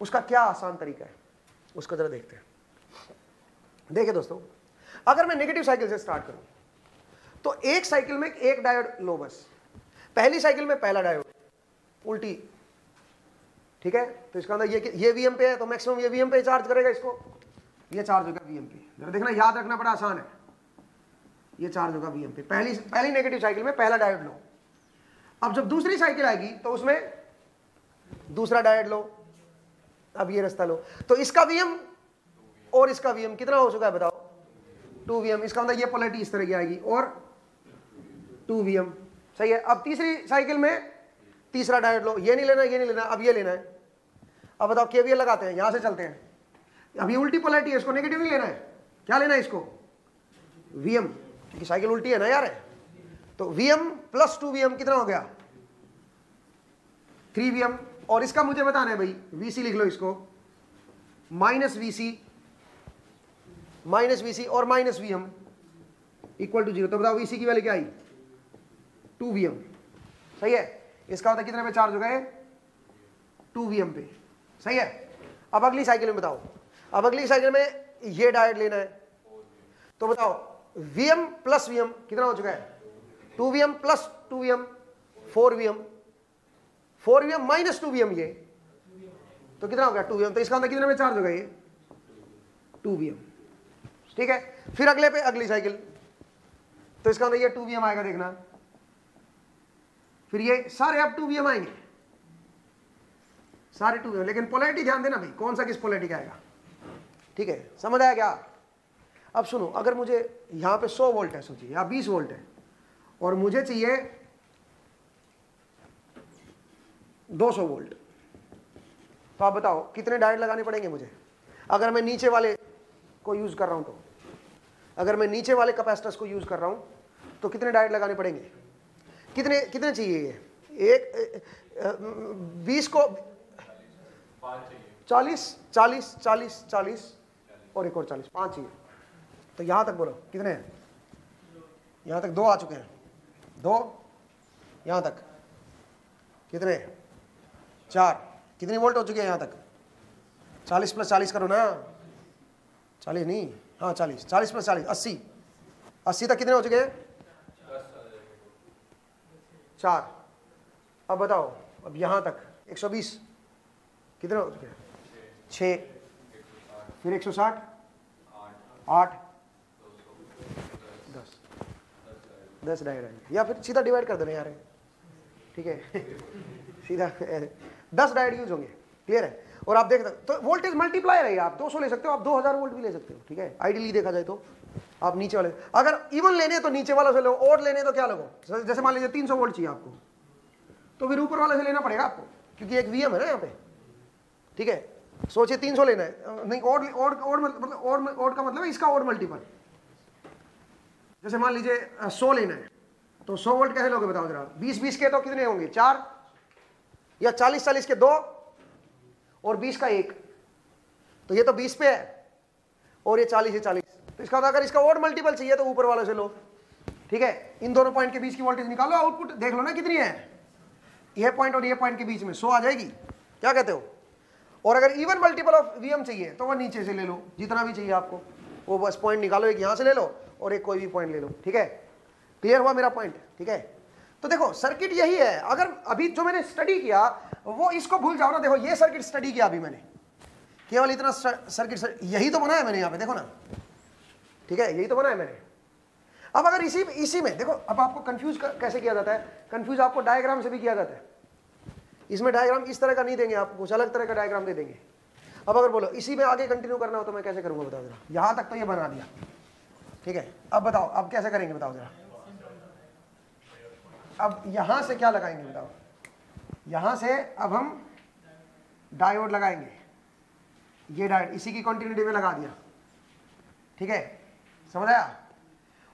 उसका क्या आसान तरीका है, उसको जरा देखते हैं। देखिए दोस्तों, अगर मैं नेगेटिव साइकिल से स्टार्ट करूँ तो एक साइकिल में एक डायोड लो बस, पहली साइकिल में पहला डायोड उल्टी ठीक है? तो इसका अंदर ये ये वीएम पे है तो मैक्सिमम ये वीएम पे चार्ज करेगा इसको। ये चार्ज होगा वीएम पे जरा देखना, याद रखना बड़ा आसान है। ये चार्ज होगा वीएम पे पहली पहली नेगेटिव साइकिल में पहला डायोड लो। अब जब दूसरी साइकिल आएगी तो उसमें दूसरा डायोड लो। अब ये रास्ता लो। तो इसका वीएम और इसका वीएम कितना हो चुका है बताओ? टू वीएम इसका अंदर ये पोलरिटी इस तरह की आएगी और टू वीएम सही है? अब तीसरी साइकिल में तीसरा डायोड लो, ये नहीं लेना ये नहीं लेना अब ये लेना है। अब बताओ, केवीएल लगाते हैं, यहाँ से चलते हैं। ये उल्टी पोलरिटी है, इसको नेगेटिव नहीं लेना है। क्या लेना है इसको? वीएम क्योंकि साइकिल उल्टी है ना यार। तो वीएम प्लस टू वीएम कितना हो गया? थ्री वीएम और इसका मुझे बताना है भाई वीसी लिख लो इसको। माइनस वीसी माइनस वीसी और minus VM equal to zero तो बताओ वीसी की वैल्यू क्या आई? टू वीएम सही है? इसका होता कितने पे चार्ज हो गए? टू वीएम पे। सही है? अब अगली साइकिल में बताओ। अब अगली साइकिल में ये डायट लेना है। तो बताओ वीएम प्लस वीएम कितना हो चुका है? Two VM plus two VM four VM four VM minus two VM ये। तो कितना हो गया? टू वीएम तो इसका कितने में चार्ज होगा ये? टू वीएम ठीक है? फिर अगले पे, अगली साइकिल तो इसका अंदर ये टू वीएम आएगा देखना। फिर ये सारे अब टू वीएम आएँगे सारे टू वीएम लेकिन पोलैरिटी ध्यान देना भाई, कौन सा किस पोलैरिटी का आएगा? ठीक है, समझ आया क्या? अब सुनो, अगर मुझे यहाँ पे 100 वोल्ट है, सोचिए, या 20 वोल्ट है, और मुझे चाहिए 200 वोल्ट तो आप बताओ, कितने डायट लगाने पड़ेंगे मुझे? अगर मैं नीचे वाले को यूज़ कर रहा हूँ तो। अगर मैं नीचे वाले कैपेसिटर्स को यूज़ कर रहा हूँ तो कितने डायट लगाने पड़ेंगे? कितने कितने चाहिए ये? एक बीस को चालीस चालीस चालीस चालीस, और एक और चालीस। पाँच चाहिए। तो यहाँ तक बोलो, कितने हैं? यहाँ तक दो आ चुके हैं। दो? यहाँ तक। कितने? चार। कितने वोल्ट हो चुके हैं यहाँ तक? चालीस प्लस चालीस करो ना। चालीस नहीं। हाँ चालीस। चालीस प्लस चालीस। अस्सी। अस्सी तक कितने हो चुके हैं? चार। अब बताओ, अब यहाँ तक 120 कितने हो चुके छ फिर 160 आठ। दस। दस डाइड या फिर सीधा डिवाइड कर देना यार। ठीक है? सीधा, दस डाइड यूज़ होंगे। क्लियर है? और आप देख सकते तो वोल्टेज मल्टीप्लायर है आप 200 ले सकते हो, आप 2000 वोल्ट भी ले सकते हो। ठीक है? आइडियली देखा जाए तो। आप नीचे वाले अगर इवन लेने तो नीचे वाला से लो, और लेने तो क्या लगो? जैसे मान लीजिए 300 वोल्ट चाहिए आपको। तो फिर ऊपर वाले से लेना पड़ेगा आपको, क्योंकि एक वीएम है ना यहाँ पे। ठीक है? सोचिए तीन सौ लेना है। नहीं, और ओड ओड मतलब ओड ओड का मतलब है इसका और मल्टीपल जैसे मान लीजिए सौ लेना है। तो सौ वोल्ट कैसे लोगे बताओ जरा। बीस बीस के तो कितने होंगे? चार? या चालीस चालीस के दो? और बीस का एक? तो ये तो बीस पे है। और ये चालीस है चालीस। तो इसका अगर इसका और मल्टीपल चाहिए तो ऊपर वाले से लो। ठीक है? इन दोनों पॉइंट के बीच की वोल्टेज निकालो आउटपुट देख लो ना कितनी है। ये पॉइंट और ये पॉइंट के बीच में सो आ जाएगी। क्या कहते हो? और अगर इवन मल्टीपल ऑफ़ वीएम चाहिए तो वह नीचे से ले लो, जितना भी चाहिए आपको। वो बस पॉइंट निकालो, एक यहाँ से ले लो और एक कोई भी पॉइंट ले लो। ठीक है? क्लियर हुआ मेरा पॉइंट ठीक है? तो देखो सर्किट यही है। अगर अभी जो मैंने स्टडी किया, वो इसको भूल जाओ ना। देखो, ये सर्किट स्टडी किया अभी मैंने। केवल इतना सर्किट यही तो बनाया मैंने यहाँ पे, देखो ना। ठीक है? यही तो बनाया मैंने। अब अगर इसी इसी में, देखो, अब आपको कंफ्यूज कैसे किया जाता है? कंफ्यूज आपको डायग्राम से भी किया जाता है। इसमें डायग्राम इस तरह का नहीं देंगे आपको, कुछ अलग तरह का डायग्राम दे देंगे। अब अगर बोलो, इसी में आगे कंटिन्यू करना हो तो मैं कैसे करूँगा बताओ जरा? यहाँ तक तो ये बना दिया। ठीक है? अब बताओ, अब कैसे करेंगे बताओ जरा? अब यहाँ से क्या लगाएँगे बताओ? यहाँ से अब हम डायोड लगाएँगे। ये डायोड इसी की कंटिन्यूटी में लगा दिया। ठीक है? समझ आया?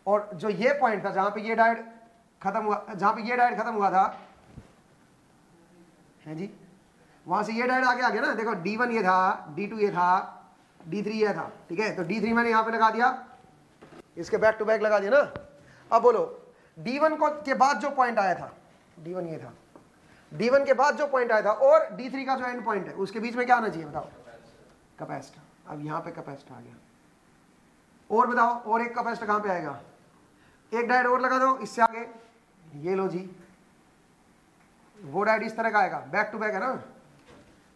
और जो ये पॉइंट था, जहाँ पे ये डायोड खत्म हुआ, जहाँ पे ये डायोड खत्म हुआ था, है जी? वहाँ से ये डायोड आगे आ गया ना? देखो डी वन ये था डी टू ये था डी थ्री ये था, ठीक है? तो डी थ्री मैंने यहाँ पे लगा दिया। इसके बैक टू बैक लगा दिया ना? अब बोलो डी वन को के बाद जो पॉइंट आया था डी वन ये था। डी वन के बाद जो पॉइंट आया था, और डी थ्री का जो एंड पॉइंट है, उसके बीच में क्या आना चाहिए, बताओ? कैपेसिटर अब यहाँ पे कैपेसिटर आ गया। और बताओ, और एक कैपेसिटर कहाँ पे आएगा? एक डायड और लगा दो, इससे आगे, ये लो जी। वो डायड इस तरह का आएगा बैक टू बैक है ना?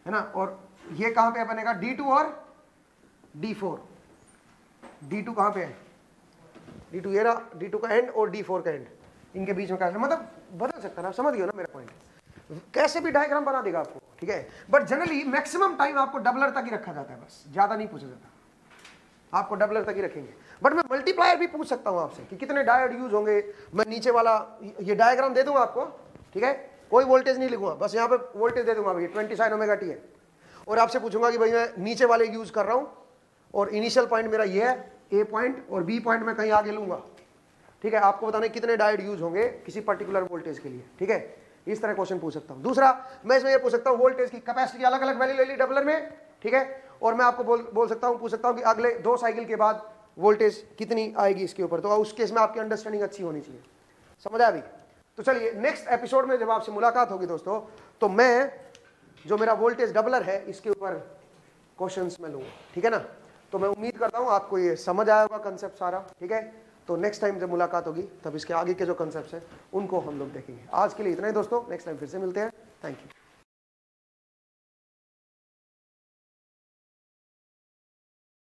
है ना? और ये कहाँ पे बनेगा? डी टू और डी फोर डी टू कहाँ पे है? डी टू ये रहा डी टू का एंड और डी फोर का एंड इनके बीच में कैसे मतलब बदल सकता है समझ गए ना मेरा पॉइंट कैसे भी डायग्राम बना देगा आपको, ठीक है? बट जनरली मैक्सिमम टाइम आपको डबलर तक ही रखा जाता है बस, ज़्यादा नहीं पूछा जाता। आपको डबलर तक ही रखेंगे। बट मैं मल्टीप्लायर भी पूछ सकता हूँ आपसे कि कितने डायोड यूज़ होंगे। मैं नीचे वाला, ये डायग्राम दे दूँगा आपको, ठीक है? कोई वोल्टेज नहीं लिखूँगा, बस यहाँ पे वोल्टेज दे दूँगा भैया ट्वेंटी साइन ओमेगा टी है। और आपसे पूछूँगा कि भाई मैं नीचे वाले यूज़ कर रहा हूँ, और इनिशियल पॉइंट मेरा ये है ए पॉइंट और बी पॉइंट मैं कहीं आगे लूँगा। ठीक है? आपको बताने कितने डायोड यूज़ होंगे किसी पर्टिकुलर वोल्टेज के लिए, ठीक है? इस तरह क्वेश्चन पूछ सकता हूँ। दूसरा, मैं इसमें ये पूछ सकता हूँ वोल्टेज की कैपेसिटी अलग अलग वैल्यू ले ली डबलर में ठीक है? और मैं आपको बोल बोल सकता हूँ, पूछ सकता हूँ कि अगले दो साइकिल के बाद वोल्टेज कितनी आएगी इसके ऊपर? तो उस केस में आपकी अंडरस्टैंडिंग अच्छी होनी चाहिए। समझ आया अभी? तो चलिए नेक्स्ट एपिसोड में जब आपसे मुलाकात होगी दोस्तों तो मैं जो मेरा वोल्टेज डबलर है, इसके ऊपर क्वेश्चंस में लूँगा। ठीक है ना? तो मैं उम्मीद करता हूँ आपको ये समझ आया होगा कंसेप्ट सारा। ठीक है? तो नेक्स्ट टाइम जब मुलाकात होगी, तब इसके आगे के जो कंसेप्ट हैं, उनको हम लोग देखेंगे। आज के लिए इतना ही दोस्तों। नेक्स्ट टाइम फिर से मिलते हैं। Thank you